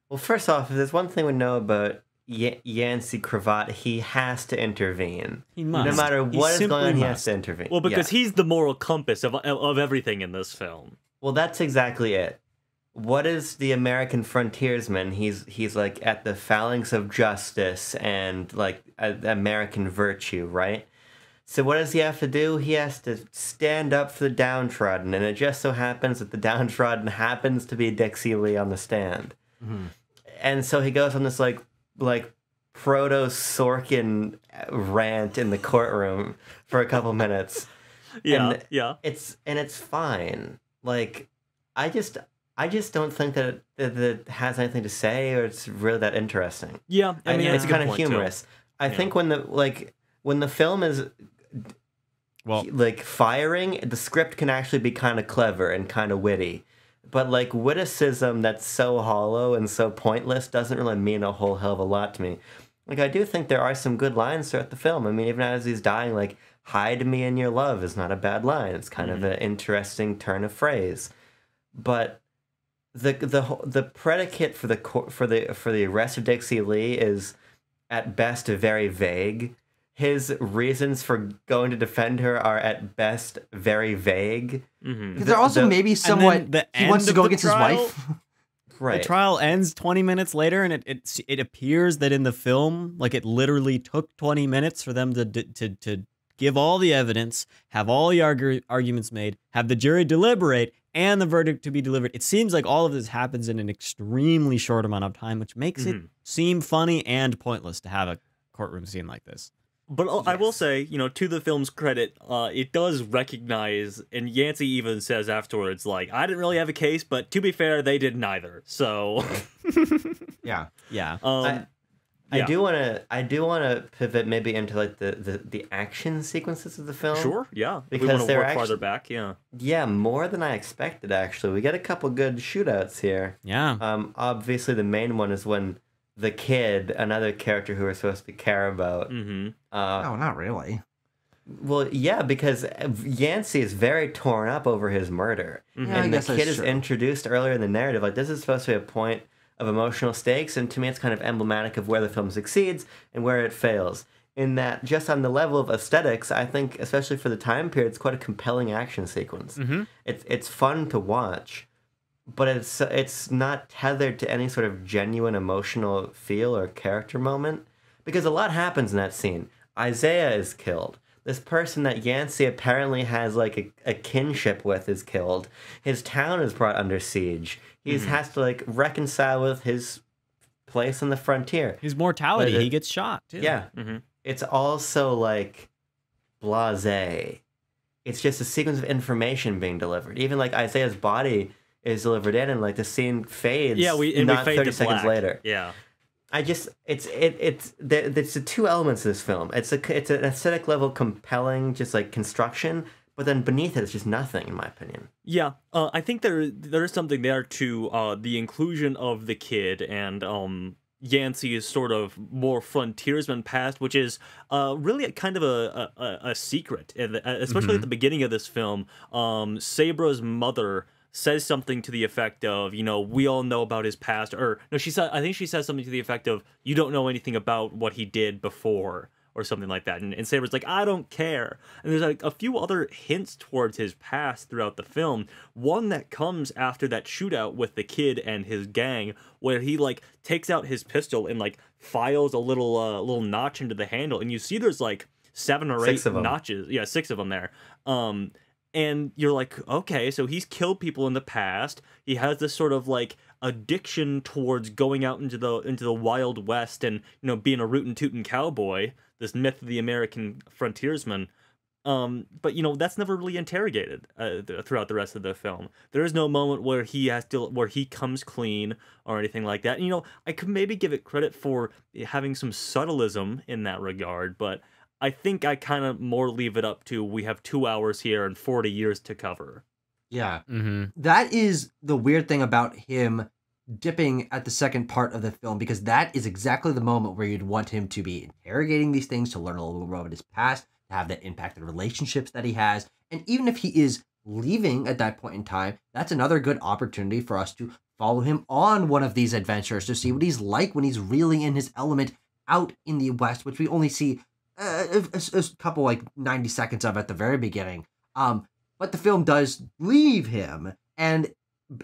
well, first off, if there's one thing we know about y- Yancey Cravat, he has to intervene. He must. No matter He what is simply going on, he has must. to intervene. Well, because Yeah. he's the moral compass of of everything in this film. Well, that's exactly it. What is the American frontiersman? He's he's like at the phalanx of justice and like a, American virtue, right? So what does he have to do? He has to stand up for the downtrodden, and it just so happens that the downtrodden happens to be Dixie Lee on the stand. Mhm. And so he goes on this like like proto Sorkin rant in the courtroom for a couple minutes. Yeah, And- yeah. It's and it's fine. Like I just I just don't think that it, that it has anything to say or it's really that interesting. Yeah, I I mean, mean, that's it's kind of point, too. humorous. I Yeah. think when the like when the film is Well, like firing, the script can actually be kind of clever and kind of witty. But like witticism that's so hollow and so pointless doesn't really mean a whole hell of a lot to me. Like I do think there are some good lines throughout the film. I mean, even as he's dying, like "hide me in your love" is not a bad line. It's kind of mm-hmm. an interesting turn of phrase. But the the the predicate for the co- for the for the arrest of Dixie Lee is at best very vague. His reasons for going to defend her are at best very vague. Mhm. They're also the- maybe somewhat. the he wants to go against trial- his wife. Right. The trial ends 20 minutes later, and it, it it appears that in the film, like it literally took 20 minutes for them to to to give all the evidence, have all the argu- arguments made, have the jury deliberate, and the verdict to be delivered. It seems like all of this happens in an extremely short amount of time, which makes it Mhm. seem funny and pointless to have a courtroom scene like this. But uh, I will say, you know, to the film's credit, uh, it does recognize, and Yancey even says afterwards, like, I didn't really have a case, but to be fair, they did neither. So, Yeah. Yeah. um, I, I do want to I do want to pivot maybe into like the, the the action sequences of the film. sure, yeah. If we Because want to they're work actu- farther back, yeah. Yeah, more than I expected actually. We get a couple good shootouts here. Yeah. Um obviously the main one is when the kid, another character who we're supposed to care about, hmm uh No, not really. well yeah, because Yancey is very torn up over his murder. Mhm. Yeah, I and the guess that's kid is true. introduced earlier in the narrative like this is supposed to be a point of emotional stakes and to me it's kind of emblematic of where the film succeeds and where it fails. In that just on the level of aesthetics i think especially for the time period it's quite a compelling action sequence. Mhm. it's it's fun to watch but it's it's not tethered to any sort of genuine emotional feel or character moment because a lot happens in that scene. Isaiah is killed this person that Yancey apparently has like a, a kinship with is killed. His town is brought under siege. He has to like reconcile with his place on the frontier. His mortality. It, he gets shot. Too. Yeah. Mhm. It's also like blase. It's just a sequence of information being delivered. Even like Isaiah's body is delivered in and like the scene fades Yeah, we and we not fade 30 to seconds black. later. Yeah. I just it's it it's there, it's the two elements of this film. It's a it's an aesthetic level compelling just like construction, but then beneath it it's just nothing in my opinion. Yeah, uh, I think there there is something there to uh, the inclusion of the kid and um, is sort of more frontiersman past, which is uh, really a kind of a, a, a secret, uh, especially at the beginning of this film. Um, Sabra's mother says something to the effect of, you know, we all know about his past, or no, she said, I think she says something to the effect of, you don't know anything about what he did before or something like that. And, and Sabra's like, I don't care. And there's like a few other hints towards his past throughout the film. One that comes after that shootout with the kid and his gang, where he like takes out his pistol and like files a little uh, little notch into the handle, and you see there's like seven or Six eight notches. Yeah, six of them there. Um, and you're like, okay, so he's killed people in the past. He has this sort of like addiction towards going out into the into the wild west and you know being a rootin' tootin' cowboy. This myth of the American frontiersman. Um, but you know that's never really interrogated uh, th- throughout the rest of the film. There is no moment where he has to where he comes clean or anything like that. And, you know, I could maybe give it credit for having some subtleism in that regard, but I think I kind of more leave it up to we have two hours here and forty years to cover. Yeah. Mm-hmm. That is the weird thing about him dipping at the second part of the film because that is exactly the moment where you'd want him to be interrogating these things to learn a little more about his past, to have that impact the relationships that he has. And even if he is leaving at that point in time, that's another good opportunity for us to follow him on one of these adventures to see what he's like when he's really in his element out in the West, which we only see a, a- a couple like 90 seconds of at the very beginning. Um, but the film does leave him and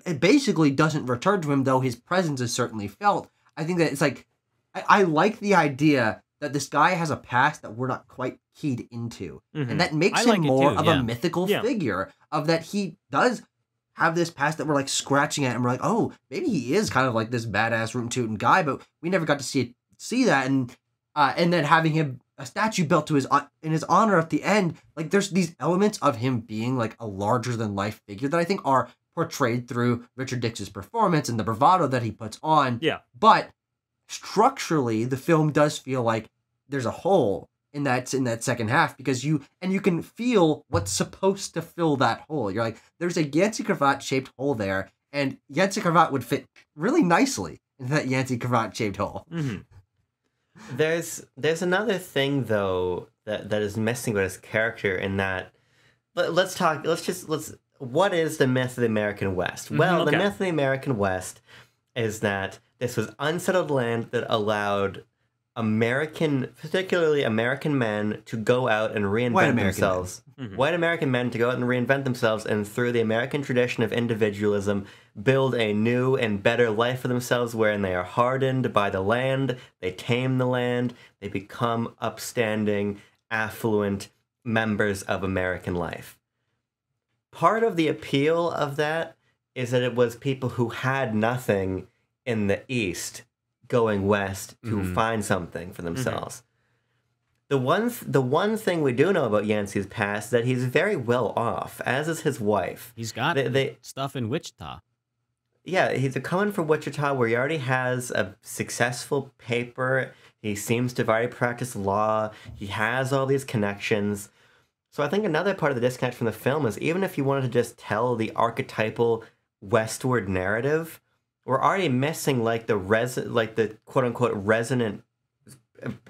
it basically doesn't return to him, though his presence is certainly felt. I think that it's like, I, I like the idea that this guy has a past that we're not quite keyed into, Mhm. and that makes I him like more too, of yeah. a mythical Yeah. figure. Of that he does have this past that we're like scratching at, and we're like, oh, maybe he is kind of like this badass rootin' tootin' guy, but we never got to see see that, and uh, and then having him a statue built to his in his honor at the end, like there's these elements of him being like a larger than life figure that I think are portrayed through Richard Dix's performance and the bravado that he puts on. Yeah. But structurally, the film does feel like there's a hole in that in that second half because you and you can feel what's supposed to fill that hole. You're like, there's a Yancey Cravat shaped hole there, and Yancey Cravat would fit really nicely into that Yancey Cravat shaped hole. hmm There's there's another thing though that that is missing with his character in that. Let, let's talk. Let's just let's. What is the myth of the American West? Well, the myth of the American West is that this was unsettled land that allowed American, particularly American men, to go out and reinvent White themselves. Mhm. White American men to go out and reinvent themselves, and through the American tradition of individualism, build a new and better life for themselves, wherein they are hardened by the land, they tame the land, they become upstanding, affluent members of American life. Part of the appeal of that is that it was people who had nothing in the East going west to Mhm. find something for themselves. The one th- the one thing we do know about Yancey's past is that he's very well off, as is his wife. He's got They, they stuff in Wichita. Yeah, he's a coming from Wichita where he already has a successful paper. He seems to very practice law. He has all these connections. So I think another part of the disconnect from the film is even if you wanted to just tell the archetypal westward narrative, we're already missing like the res like the quote unquote resonant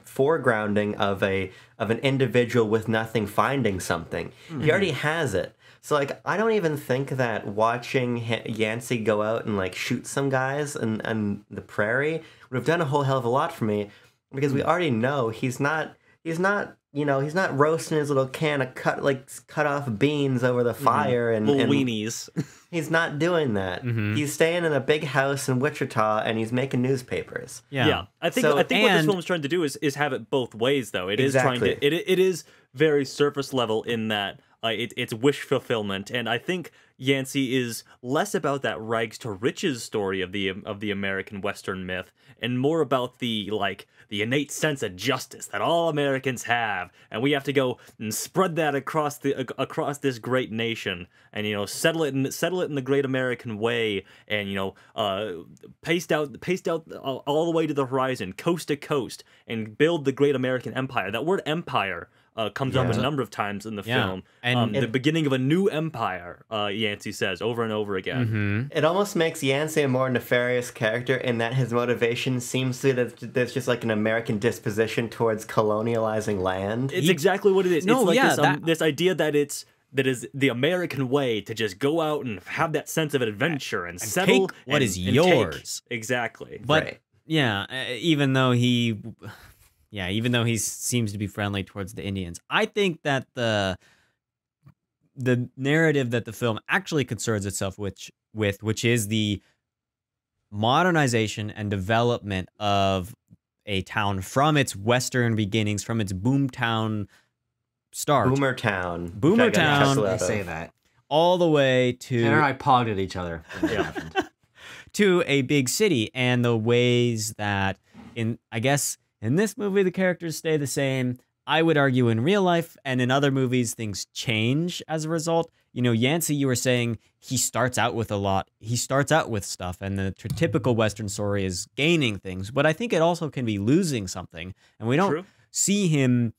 foregrounding of a of an individual with nothing finding something. He mm-hmm. already has it. So like I don't even think that watching H- Yancey go out and like shoot some guys and and the prairie would have done a whole hell of a lot for me because we already know he's not he's not you know he's not roasting his little can of cut like cut off beans over the fire and, Little and weenies. he's not doing that. Mhm. He's staying in a big house in Wichita and he's making newspapers. Yeah. I think So- I think what this and- film's trying to do is is have it both ways though. It is trying to it it is very surface level in that uh, it, it's wish fulfillment, and I think Yancey is less about that rags to riches story of the of the American Western myth, and more about the like the innate sense of justice that all Americans have, and we have to go and spread that across the ac- across this great nation, and you know settle it in settle it in the great American way, and you know uh, paste out paste out all the way to the horizon, coast to coast, and build the great American empire. That word empire. Uh, comes up a number of times in the Yeah. film. And- um, the beginning of a new empire, uh, Yancey says over and over again. hmm It almost makes Yancey a more nefarious character in that his motivation seems to be that there's just like an American disposition towards colonializing land. It's He- exactly what it is. No, it's like yeah, this, um, that- this idea that it's that is the American way to just go out and have that sense of adventure and, settle take what and- is and take. yours. Exactly. But Right. yeah, uh, even though he, yeah, even though he seems to be friendly towards the Indians, I think that the the narrative that the film actually concerns itself which with, which is the modernization and development of a town from its western beginnings, from its boomtown start, Boomer Town. Boomer which I got a Town. They say that. all the way to Tanner and I pogged at each other. Yeah. to a big city and the ways that in I guess in this movie the characters stay the same. I would argue in real life and in other movies things change as a result. You know, Yancey, you were saying he starts out with a lot. He starts out with stuff, and the typical Western story is gaining things. But I think it also can be losing something, and we don't True. see him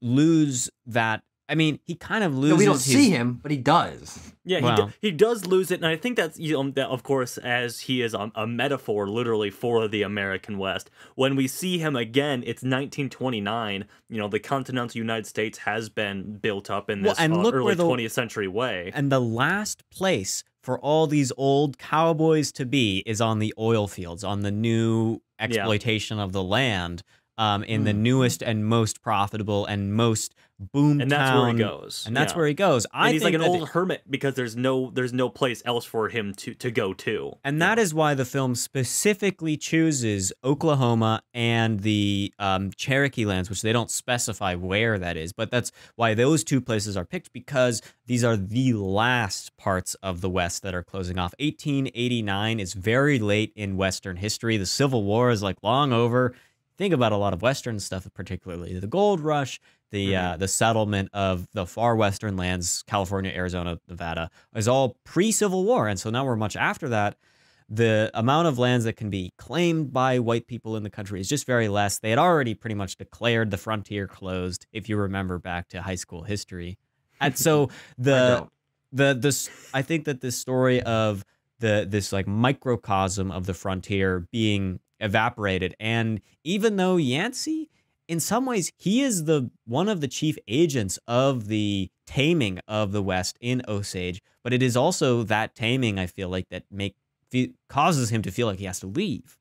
lose that. I mean, he kind of loses. No, loses. we don't his, see him, but he does. Yeah, he, do, he does lose it, and I think that's you know, that of course as he is a, a metaphor, literally for the American West. When we see him again, it's 1929. You know, the continental United States has been built up in Well, this and uh, look early the- 20th century way. And the last place for all these old cowboys to be is on the oil fields, on the new exploitation of the land, um, in the Hmm. newest and most profitable and most boom and that's where he goes. and that's yeah. where he goes. I and he's like an old hermit because there's no there's no place else for him to to go to. And that is why the film specifically chooses Oklahoma and the um, Cherokee lands, which they don't specify where that is. But that's why those two places are picked because these are the last parts of the West that are closing off. 1889 is very late in Western history. The Civil War is like long over. Think about a lot of Western stuff, particularly the gold rush, the uh, the settlement of the far western lands, California, Arizona, Nevada, is all pre Civil War, and so now we're much after that the amount of lands that can be claimed by white people in the country is just very less. They had already pretty much declared the frontier closed, if you remember back to high school history. And so the the this I think that this story of the this like microcosm of the frontier being evaporated and even though Yancey in some ways he is the one of the chief agents of the taming of the west in Osage but it is also that taming I feel like that make causes him to feel like he has to leave.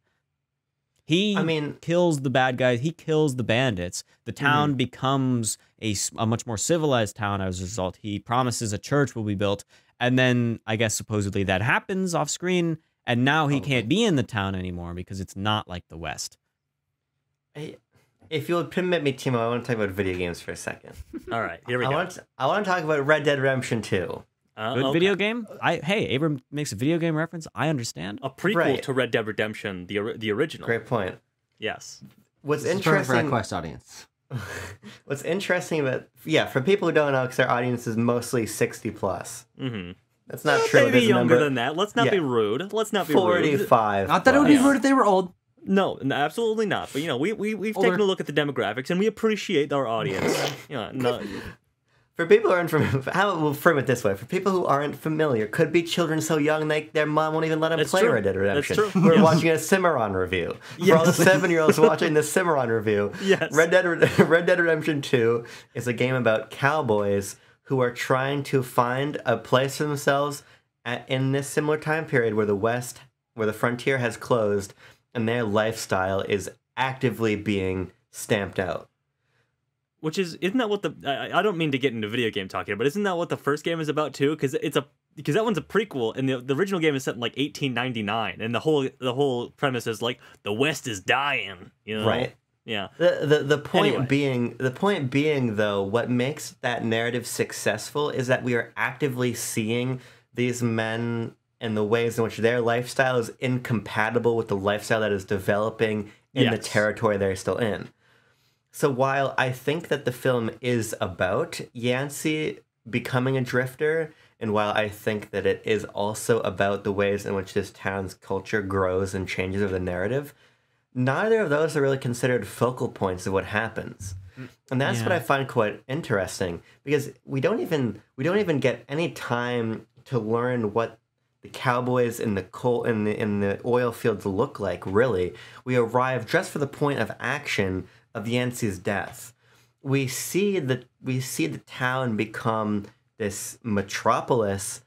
He I mean- kills the bad guys he kills the bandits. The mm-hmm. town becomes a much more civilized town as a result. He promises a church will be built and then I guess supposedly that happens off screen and now he oh, can't be in the town anymore because it's not like the west. I- If you'll permit me, Timo, I want to talk about video games for a second. All right, here we I go. want to, I want to talk about Red Dead Redemption 2. Uh, good okay. video game i hey abram makes a video game reference i understand A prequel Right. to Red Dead Redemption, the the original. Great point. Yes. What's This is perfect for interesting? our Quest audience. What's interesting about yeah, for people who don't know, because our audience is mostly sixty plus. Mm-hmm. That's not true. Maybe There's a younger number- than that. Let's not Yeah. be rude. Let's not be rude. Forty-five. Not that it would be rude if they were old. No, absolutely not. But you know, we we we've Older. taken a look at the demographics and we appreciate our audience. you know, no, For people who aren't familiar, how we'll frame it this way: for people who aren't familiar, could be children so young they their mom won't even let them That's play true. Red Dead That's Redemption. true. We're Yes. watching a Cimarron review. For all the seven-year-olds watching the Cimarron review, Yes. Red Dead Red Dead Redemption Two is a game about cowboys who are trying to find a place for themselves at, in this similar time period where the West, where the frontier has closed, and their lifestyle is actively being stamped out. which is isn't that what the I, I don't mean to get into video game talk here, but isn't that what the first game is about too? Because it's a because that one's a prequel, and the, the original game is set in like 1899, and the whole the whole premise is like the West is dying, you know? Right. Yeah. The, the the point Anyway. being the point being though what makes that narrative successful is that we are actively seeing these men and the ways in which their lifestyle is incompatible with the lifestyle that is developing in the territory they're still in. So while I think that the film is about Yancey becoming a drifter, and while I think that it is also about the ways in which this town's culture grows and changes over the narrative, neither of those are really considered focal points of what happens. Mm. And that's what I find quite interesting because we don't even we don't even get any time to learn what cowboys in the coal in the in the oil fields look like really. We arrive just for the point of action of Yancey's death. We see that we see the town become this metropolis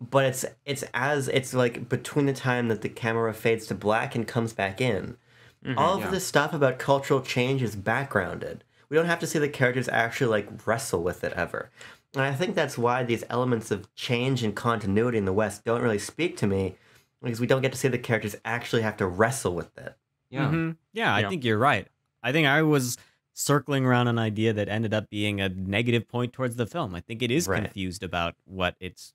but it's it's as it's like between the time that the camera fades to black and comes back in. Mm-hmm, All of yeah. this stuff about cultural change is backgrounded. We don't have to see the characters actually like wrestle with it ever. And I think that's why these elements of change and continuity in the West don't really speak to me because we don't get to see the characters actually have to wrestle with it. Yeah. Mhm. Yeah, I Yeah. think you're right. I think I was circling around an idea that ended up being a negative point towards the film. I think it is Right. confused about what it's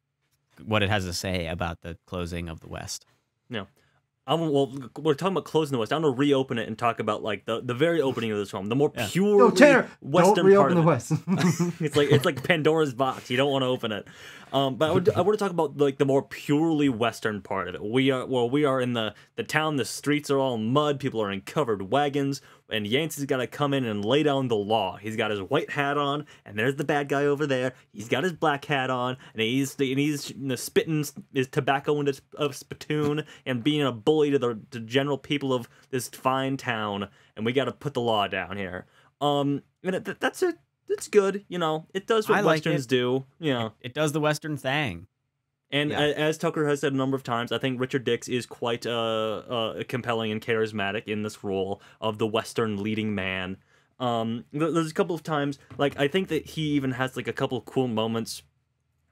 what it has to say about the closing of the West. I'm, well, we're talking about closing the West. I'm gonna reopen it and talk about like the, the very opening of this film, the more Yeah. pure No, Tanner, Western don't part of the it. West. it's like it's like Pandora's box. You don't want to open it. Um, but I would I want to talk about like the more purely Western part of it. We are well, we are in the the town. The streets are all mud. People are in covered wagons, and Yancey's got to come in and lay down the law. He's got his white hat on, and there's the bad guy over there. He's got his black hat on, and he's and he's you know, spitting his tobacco into a spittoon and being a bully to the, the general people of this fine town. And we got to put the law down here. Um, and that's it. It's good, you know. It does what I westerns it. do, you know. It does the Western thing. And Yeah. as Tucker has said a number of times, I think Richard Dix is quite uh, uh, compelling and charismatic in this role of the Western leading man. Um, there's a couple of times, like I think that he even has like a couple of cool moments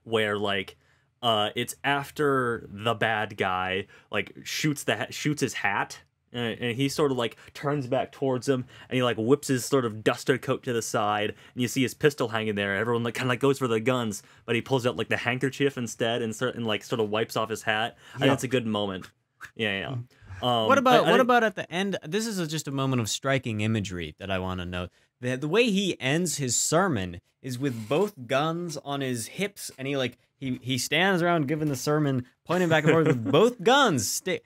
where like uh it's after the bad guy like shoots the ha- shoots his hat and, and he sort of like turns back towards him and he like whips his sort of duster coat to the side and you see his pistol hanging there everyone like kind of like goes for the guns but he pulls out like the handkerchief instead and, sort and like sort of wipes off his hat I think Yep. it's a good moment yeah yeah um, what about I- I what about at the end? This is a, just a moment of striking imagery that I want to note. The, the way he ends his sermon is with both guns on his hips, and he like he he stands around giving the sermon, pointing back and forth with both guns. Sti-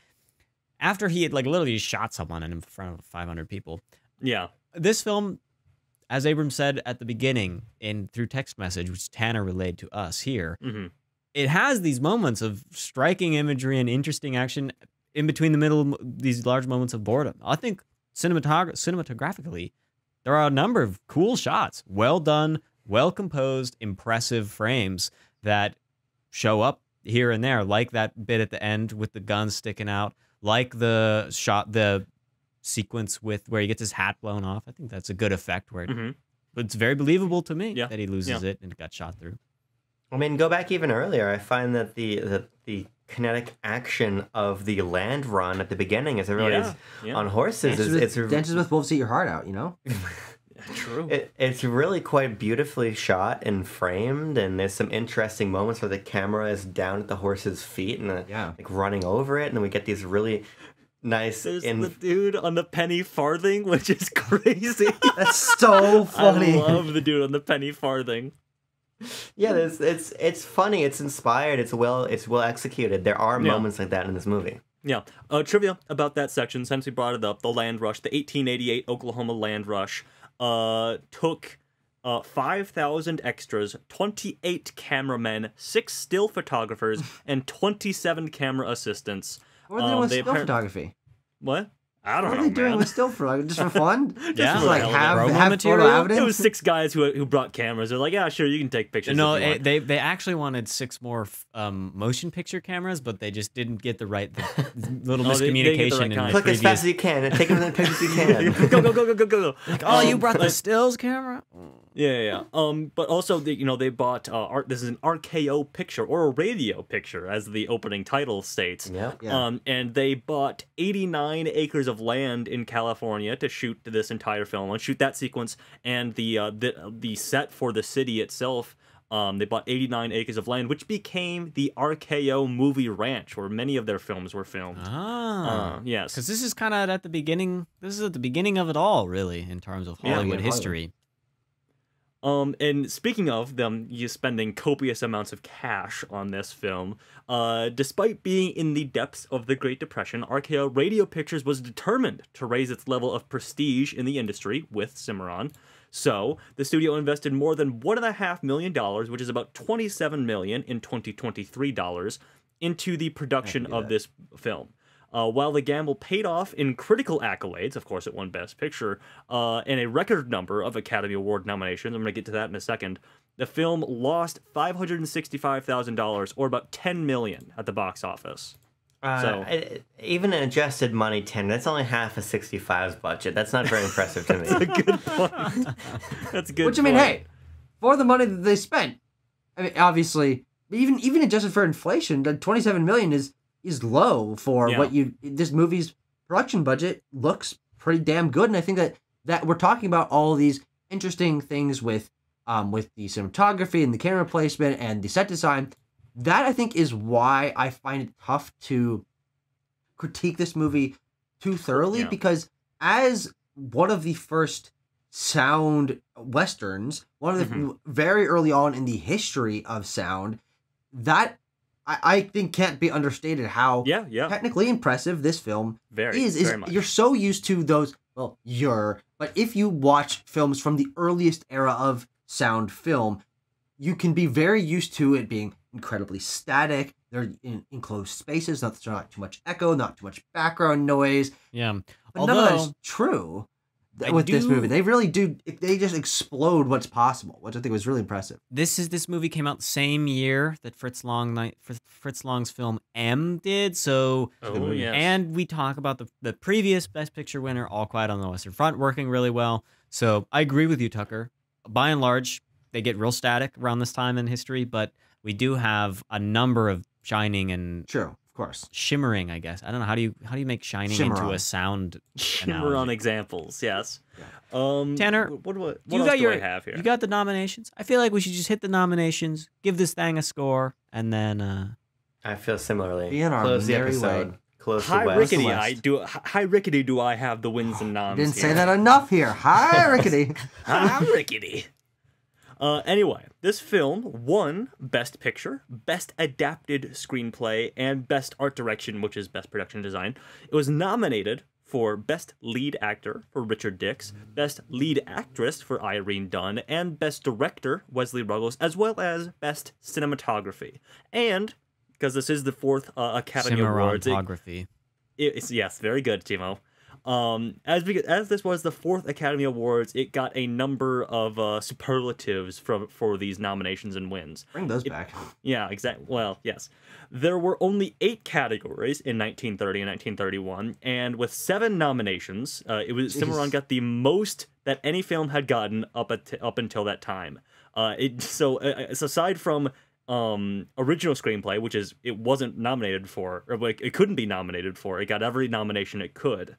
After he had like literally shot someone in front of 500 people. yeah This film, as Abram said at the beginning in through text message, which Tanner relayed to us here, hmm it has these moments of striking imagery and interesting action in between the middle these large moments of boredom. I think cinematog- cinematographically there are a number of cool shots, well done, well composed, impressive frames that show up here and there like that bit at the end with the guns sticking out, like the shot the sequence with where he gets his hat blown off. I think that's a good effect where hmm it's very believable to me Yeah, that he loses it and got shot through. I mean, go back even earlier. I find that the the, the kinetic action of the land run at the beginning, as everybody's yeah, yeah. on horses, Dances is with, it's Dances with Wolves Eat Your Heart Out, you know? true It, it's really quite beautifully shot and framed, and there's some interesting moments where the camera is down at the horse's feet and uh, Yeah. like running over it, and then we get these really nice. There's in, the dude on the penny farthing, which is crazy. That's so funny. I love the dude on the penny farthing. yeah, there's, it's it's funny, it's inspired, it's well it's well executed. There are Yeah. moments like that in this movie. Yeah. Uh, trivia about that section, since we brought it up, the land rush, the 1888 Oklahoma land rush, uh, took uh, 5,000 extras, 28 cameramen, 6 still photographers, and 27 camera assistants. What are they doing Um, with they still appar- photography? What? I don't What are know, they doing man. with still photography? Just for fun? Yeah. Just like for the hell have, Promo have photo evidence? It was six guys who who brought cameras. They're like, yeah, sure, you can take pictures. No, if you want." they they actually wanted six more um, motion picture cameras, but they just didn't get the right the little Oh, they- they the miscommunication right in the. Click previous. as fast as you can and take as many pictures you can. go go go go go go go. oh, you Um, brought the stills camera. Yeah, yeah, yeah. Um, but also, the, you know, they bought uh, art. This is an RKO picture or a radio picture, as the opening title states. Yep. Yeah. Um, and they bought 89 acres of land in California to shoot this entire film and shoot that sequence and the uh, the the set for the city itself. Um, they bought 89 acres of land, which became the RKO movie ranch, where many of their films were filmed. Ah, Uh, yes. because this is kind of at the beginning. This is at the beginning of it all, really, in terms of Hollywood yeah, history. Um, and speaking of them, you spending copious amounts of cash on this film. Uh, despite being in the depths of the Great Depression, RKO Radio Pictures was determined to raise its level of prestige in the industry with Cimarron. So the studio invested more than one and a half million dollars, which is about twenty-seven million in 2023 dollars, into the production of that. this film. Uh, while the gamble paid off in critical accolades, of course, it won Best Picture, uh, and a record number of Academy Award nominations. I'm going to get to that in a second. The film lost $565,000, or about 10 million at the box office. Uh, So- I- even in adjusted money, ten. That's only half of 65's budget. That's not very impressive to me. That's a good point. That's a good. Which I mean, hey, for the money that they spent, I mean, obviously, even even adjusted for inflation, the twenty seven million is is low for Yeah. what you this movie's production budget looks pretty damn good, and I think that that we're talking about all these interesting things with um with the cinematography and the camera placement and the set design. That I think is why I find it tough to critique this movie too thoroughly Yeah. because as one of the first sound westerns, one of the Mhm. very early on in the history of sound, that I, I think can't be understated how Yeah, yeah, technically impressive this film very, is. Is very much. you're so used to those. Well, you're, but if you watch films from the earliest era of sound film, you can be very used to it being incredibly static. They're in enclosed spaces, not, not too much echo, not too much background noise. Yeah. But none of that is Although, true th- I with this movie. They really do. They just explode what's possible, which I think was really impressive. this is this movie came out the same year that Fritz Lang night Fritz Lang's film M did. So oh movie. yes. and we talk about the the previous Best Picture winner, All Quiet on the Western Front, working really well. So I agree with you, Tucker. By and large, they get real static around this time in history, but we do have a number of shining and True, of course. shimmering. I guess I don't know how do you how do you make shining into Shimmer a sound. Shimmer on examples, yes. Um, Tanner, what, what, what you else got do your I have here? you got the nominations. I feel like we should just hit the nominations, give this thing a score, and then uh I feel similarly. Be in our Close the episode. way. Close Hi the west. rickety, West. I do. Hi rickety, do I have the wins and noms? Didn't say that enough here. Hi, Rickety. Hi rickety. Uh, anyway, this film won Best Picture, Best Adapted Screenplay, and Best Art Direction, which is Best Production Design. It was nominated for Best Lead Actor for Richard Dix, Best Lead Actress for Irene Dunne, and Best Director Wesley Ruggles, as well as Best Cinematography. And because this is the fourth uh, Academy Awards, cinematography. it- it's yes, very good, Timo. Um, as we, as this was the fourth Academy Awards, it got a number of uh, superlatives from for these nominations and wins. Bring those back. Yeah, exactly. Well, yes. There were only eight categories in 1930 and 1931, and with seven nominations, uh, it was Cimarron got the most that any film had gotten up at, up until that time. Uh, it so uh, it's aside from um original screenplay, which is it wasn't nominated for, or like it couldn't be nominated for. It got every nomination it could.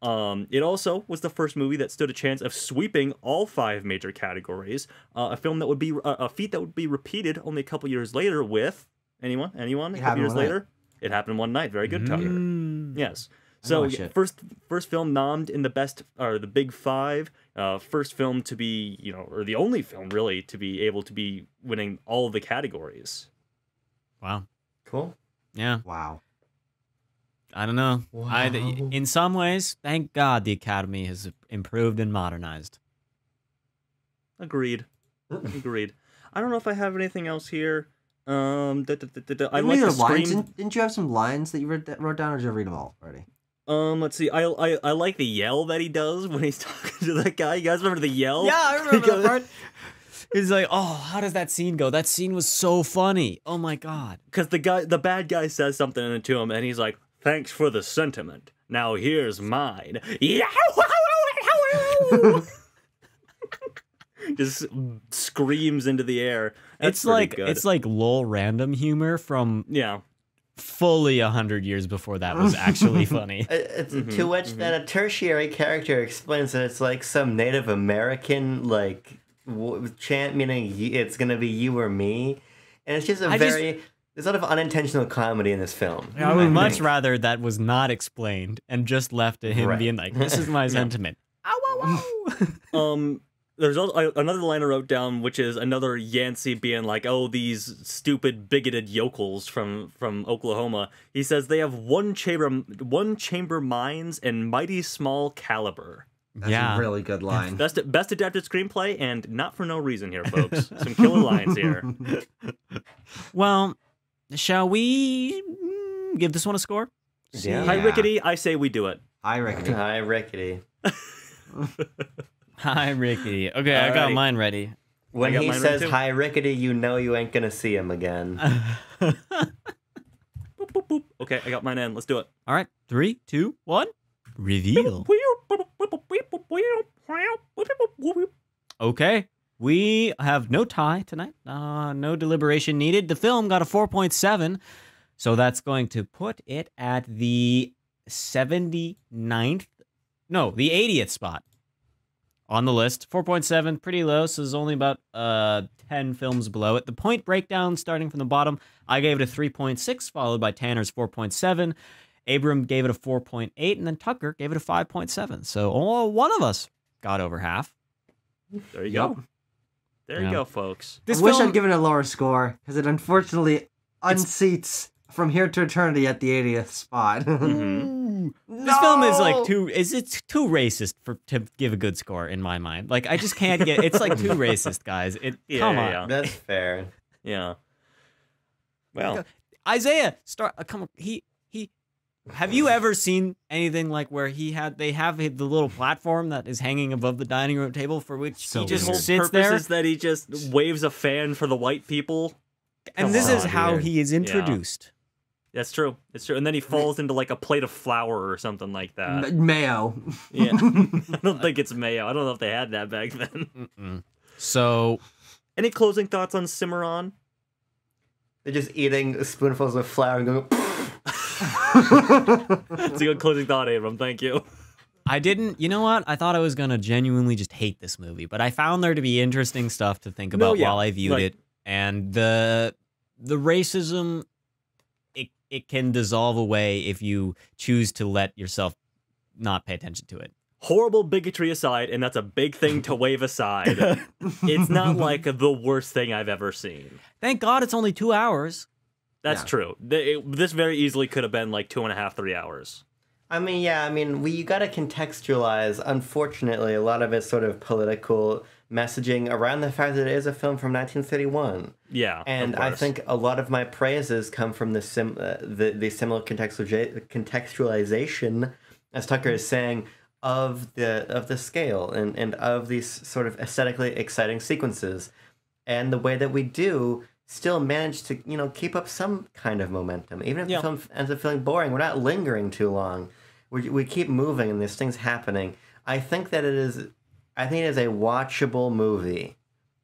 Um, it also was the first movie that stood a chance of sweeping all five major categories. Uh, a film that would be a, a feat that would be repeated only a couple years later with anyone, anyone. It a couple years one night. later, it happened one night. Very good, Tucker. Mm. Yes. So know my shit. first, first film nommed in the best or the big five. Uh, first film to be, you know, or the only film really to be able to be winning all of the categories. Wow. Cool. Yeah. Wow. I don't know. I, in some ways, thank God the Academy has improved and modernized. Agreed. Agreed. I don't know if I have anything else here. Um, da, da, da, da, da. I Didn't like we the have lines? scream. Didn't, didn't you have some lines that you wrote, that wrote down, or did you read them all already? Um, let's see. I, I I like the yell that he does when he's talking to that guy. You guys remember the yell? Yeah, I remember He goes- that part. He's like, oh, how does that scene go? That scene was so funny. Oh my god. because the guy, the bad guy, says something to him, and he's like, "Thanks for the sentiment. Now here's mine." Yeah. Just screams into the air. That's it's like good. it's like lol random humor from yeah. fully a hundred years before that was actually funny. It- It's Mhm, to which then a tertiary character explains that it's like some Native American like w- chant meaning it's gonna be you or me, and it's just a I just- very there's a lot of unintentional comedy in this film. I would much think. rather that was not explained and just left to him Right. being like, "This is my sentiment." Ow, ow, ow. Um, there's also another line I wrote down, which is another Yancey being like, "Oh, these stupid bigoted yokels from from Oklahoma." He says they have one chamber one chamber mines and mighty small caliber. That's yeah. a really good line. Best best adapted screenplay, and not for no reason here, folks. Some killer lines here. well, shall we mm, give this one a score? Yeah. Hi, Rickety. I say we do it. Hi, Rickety. Hi, Rickety. Hi, Rickety. Okay, I got mine ready. When he says hi, Rickety, you know you ain't gonna see him again. Boop, boop, boop. Okay, I got mine in. Let's do it. All right, three, two, one. Reveal. Okay, we have no tie tonight. Uh, no deliberation needed. The film got a 4.7, so that's going to put it at the 79th, no, the 80th spot on the list. 4.7, pretty low, so there's only about uh 10 films below it. The point breakdown starting from the bottom, I gave it a 3.6, followed by Tanner's 4.7. Abram gave it a 4.8, and then Tucker gave it a 5.7. So oh, one of us got over half. There you go. There Yeah. you go, folks. This I wish film, I'd given it a lower score because it unfortunately unseats from here to eternity at the 80th spot. Mhm. this film is like too is it's too racist for to give a good score in my mind. Like I just can't get it's like too racist, guys. It Yeah, come yeah, on. yeah. That's fair. Yeah. Well, Isaiah start uh, come on he he have you ever seen anything like where he had they have the little platform that is hanging above the dining room table for which So he just weird. sits purpose there is that he just waves a fan for the white people. and Come this is how weird. he is introduced. That's true. It's true. And then he falls into like a plate of flour or something like that. M- Mayo. Yeah. I don't think it's mayo. I don't know if they had that back then. Mm-mm. So Any closing thoughts on Cimarron? They're just eating spoonfuls of flour and going. It's a good closing thought, Abram. Thank you. I didn't. You know what? I thought I was gonna genuinely just hate this movie, but I found there to be interesting stuff to think No, about yeah, while I viewed like- it, and the the racism. It it can dissolve away if you choose to let yourself not pay attention to it. Horrible bigotry aside, and that's a big thing to wave aside. it's not like the worst thing I've ever seen. Thank God it's only two hours. That's Yeah. true. It- this very easily could have been like two and a half, three hours. I mean, yeah, I mean, we you got to contextualize. Unfortunately, a lot of it's sort of political messaging around the fact that it is a film from 1931. Yeah. and I think a lot of my praises come from the sim uh, the the similar contextualiza- contextualization, as Tucker is saying, of the of the scale and and of these sort of aesthetically exciting sequences, and the way that we do still manage to you know keep up some kind of momentum, even if Yeah. the film ends up feeling boring. We're not lingering too long. We we keep moving and there's things happening. I think that it is. I think it is a watchable movie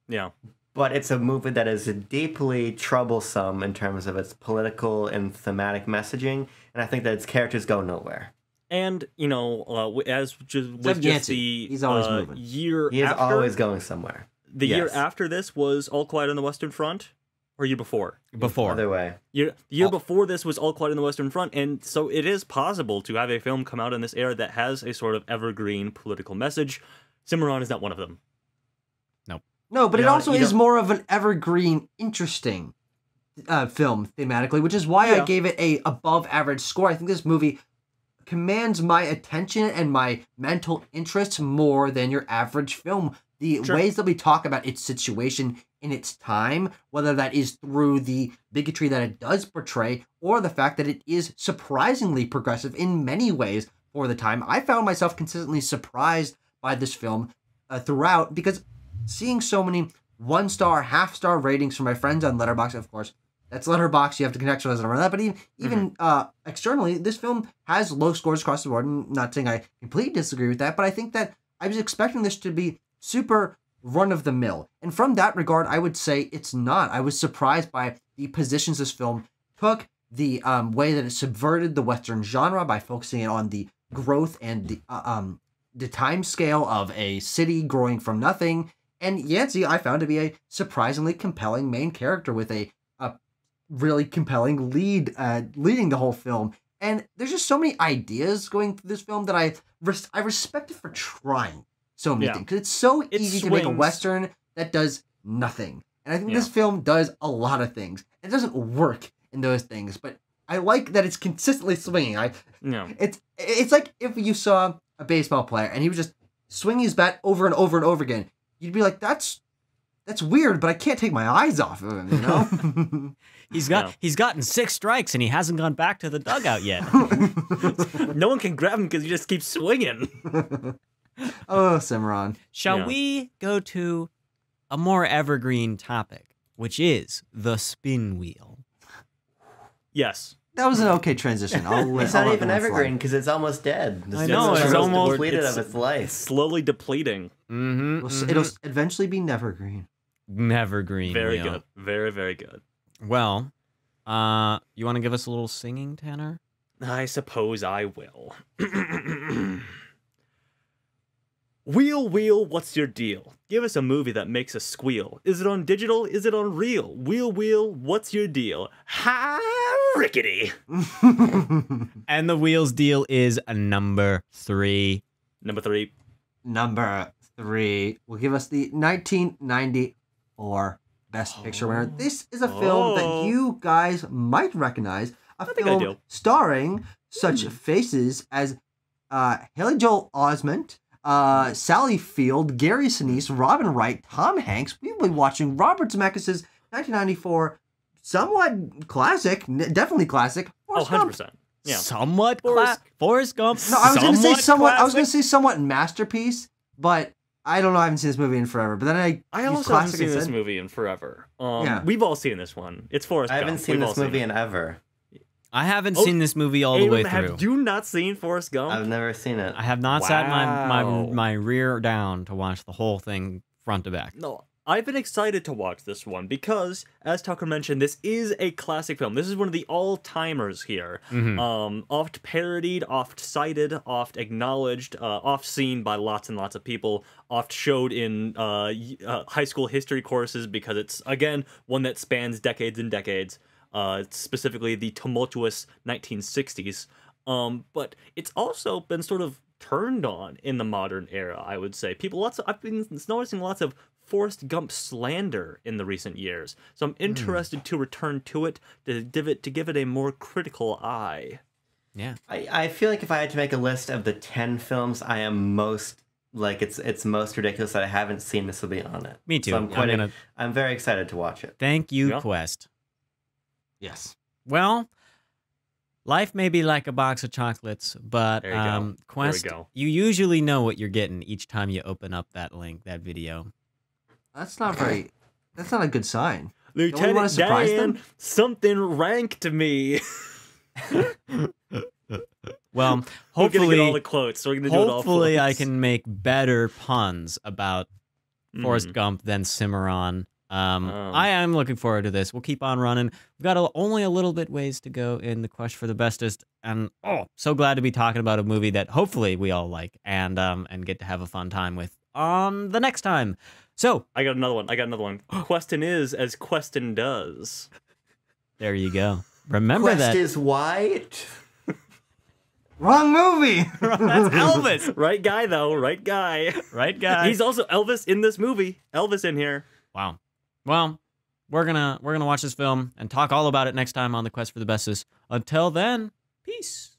Yeah. but it's a movie that is deeply troublesome in terms of its political and thematic messaging, and I think that its characters go nowhere. And you know, uh, as just with Except just the He's always uh, moving. year He is after, always going somewhere. the year after this was All Quiet on the Western Front, or year before. Before Other way. Year, year All- before this was All Quiet on the Western Front, and so it is possible to have a film come out in this era that has a sort of evergreen political message. Cimarron is not one of them. No, No, but You it also is don't- more of an evergreen, interesting uh, film thematically, which is why I gave it a above average score. I think this movie commands my attention and my mental interest more than your average film. The Sure. ways that we talk about its situation in its time, whether that is through the bigotry that it does portray or the fact that it is surprisingly progressive in many ways for the time, I found myself consistently surprised by this film uh, throughout because seeing so many one star, half star ratings from my friends on Letterboxd, of course. That's Letterbox. You have to contextualize it around that. But even even uh, externally, this film has low scores across the board. And not saying I completely disagree with that, but I think that I was expecting this to be super run of the mill. And from that regard, I would say it's not. I was surprised by the positions this film took, the um, way that it subverted the Western genre by focusing on the growth and the uh, um the time scale of a city growing from nothing. And Yancey, I found to be a surprisingly compelling main character with a, a really compelling lead, uh, leading the whole film. And there's just so many ideas going through this film that I res- I respect it for trying so many Yeah. things. 'Cause it's so It easy to make a western that does nothing. And I think Yeah. this film does a lot of things. It doesn't work in those things, but I like that it's consistently swinging. I No. it's it's like if you saw a baseball player and he was just swinging his bat over and over and over again. You'd be like, "That's that's weird," but I can't take my eyes off of him. You know? he's got No. he's gotten six strikes and he hasn't gone back to the dugout yet. no one can grab him because he just keeps swinging. Oh, Cimarron. Shall Yeah. we go to a more evergreen topic, which is the spin wheel? Yes. That was an okay transition. I'll It's I'll not even that one fly. evergreen because it's almost dead. I know, It's, it's almost almost- depleted it's- of its life. Slowly depleting. Mm-hmm. It'll, s- it'll eventually be nevergreen. Nevergreen. Very wheel. good. Very, very good. Well, uh, you want to give us a little singing, Tanner? I suppose I will. Wheel, wheel, what's your deal? Give us a movie that makes us squeal. Is it on digital? Is it on reel? Wheel, wheel, what's your deal? Ha rickety. And the wheels deal is a number three. Number three. Number three will give us the 1994 Best Picture winner. This is a film that Oh. you guys might recognize. A think I film do. starring such faces as uh, Haley Joel Osment, uh, Sally Field, Gary Sinise, Robin Wright, Tom Hanks. We will be watching Robert Zemeckis' 1994 somewhat classic, definitely classic. Oh, Forrest Gump. 100%. Yeah. Somewhat Forrest- cla- Forrest Gump. No, I was gonna say somewhat. I was gonna say somewhat masterpiece, but I don't know. I haven't seen this movie in forever. But then I I used also haven't seen this movie in forever. Um, Yeah. We've all seen this one. It's Forrest Gump. I haven't seen We've all this movie it. in ever. I haven't Oh, seen this movie all the way through. have you not seen Forrest Gump? I've never seen it. I have not sat my, my my rear down to watch the whole thing front to back. No, I've been excited to watch this one because, as Tucker mentioned, this is a classic film. This is one of the all timers here. Mhm. Um, oft parodied, oft cited, oft acknowledged, uh, oft seen by lots and lots of people, oft showed in uh, uh, high school history courses because it's, again, one that spans decades and decades, uh, specifically the tumultuous 1960s. Um, but it's also been sort of turned on in the modern era, I would say. People, lots of, I've been noticing lots of Forrest Gump slander in the recent years. So I'm interested to return to it to give it to give it a more critical eye. Yeah. I, I feel like if I had to make a list of the ten films I am most like it's it's most ridiculous that I haven't seen, this will be on it. Me too. So I'm I'm quite gonna- I'm very excited to watch it. Thank you, Yeah. Quest. Yes. Well, life may be like a box of chocolates, but you um, Quest, you usually know what you're getting each time you open up that link, that video. That's not very. That's not a good sign. Lieutenant wanna surprise Dan, them? something ranked me. Well, We're gonna hopefully, get all the quotes. We're gonna do it all. hopefully, I can make better puns about Forrest Mhm. Gump than Cimarron. Um, Um. I am looking forward to this. We'll keep on running. We've got a, only a little bit ways to go in the quest for the bestest, and oh, so glad to be talking about a movie that hopefully we all like and um and get to have a fun time with on the next time. So I got another one. I got another one. Queston is as Queston does. there you go. Remember Quest that is white. Wrong movie. that's Elvis, Right guy though. Right guy. right, guy. He's also Elvis in this movie. Elvis in here. Wow. Well, we're gonna we're gonna watch this film and talk all about it next time on the quest for the bestest. Until then, peace.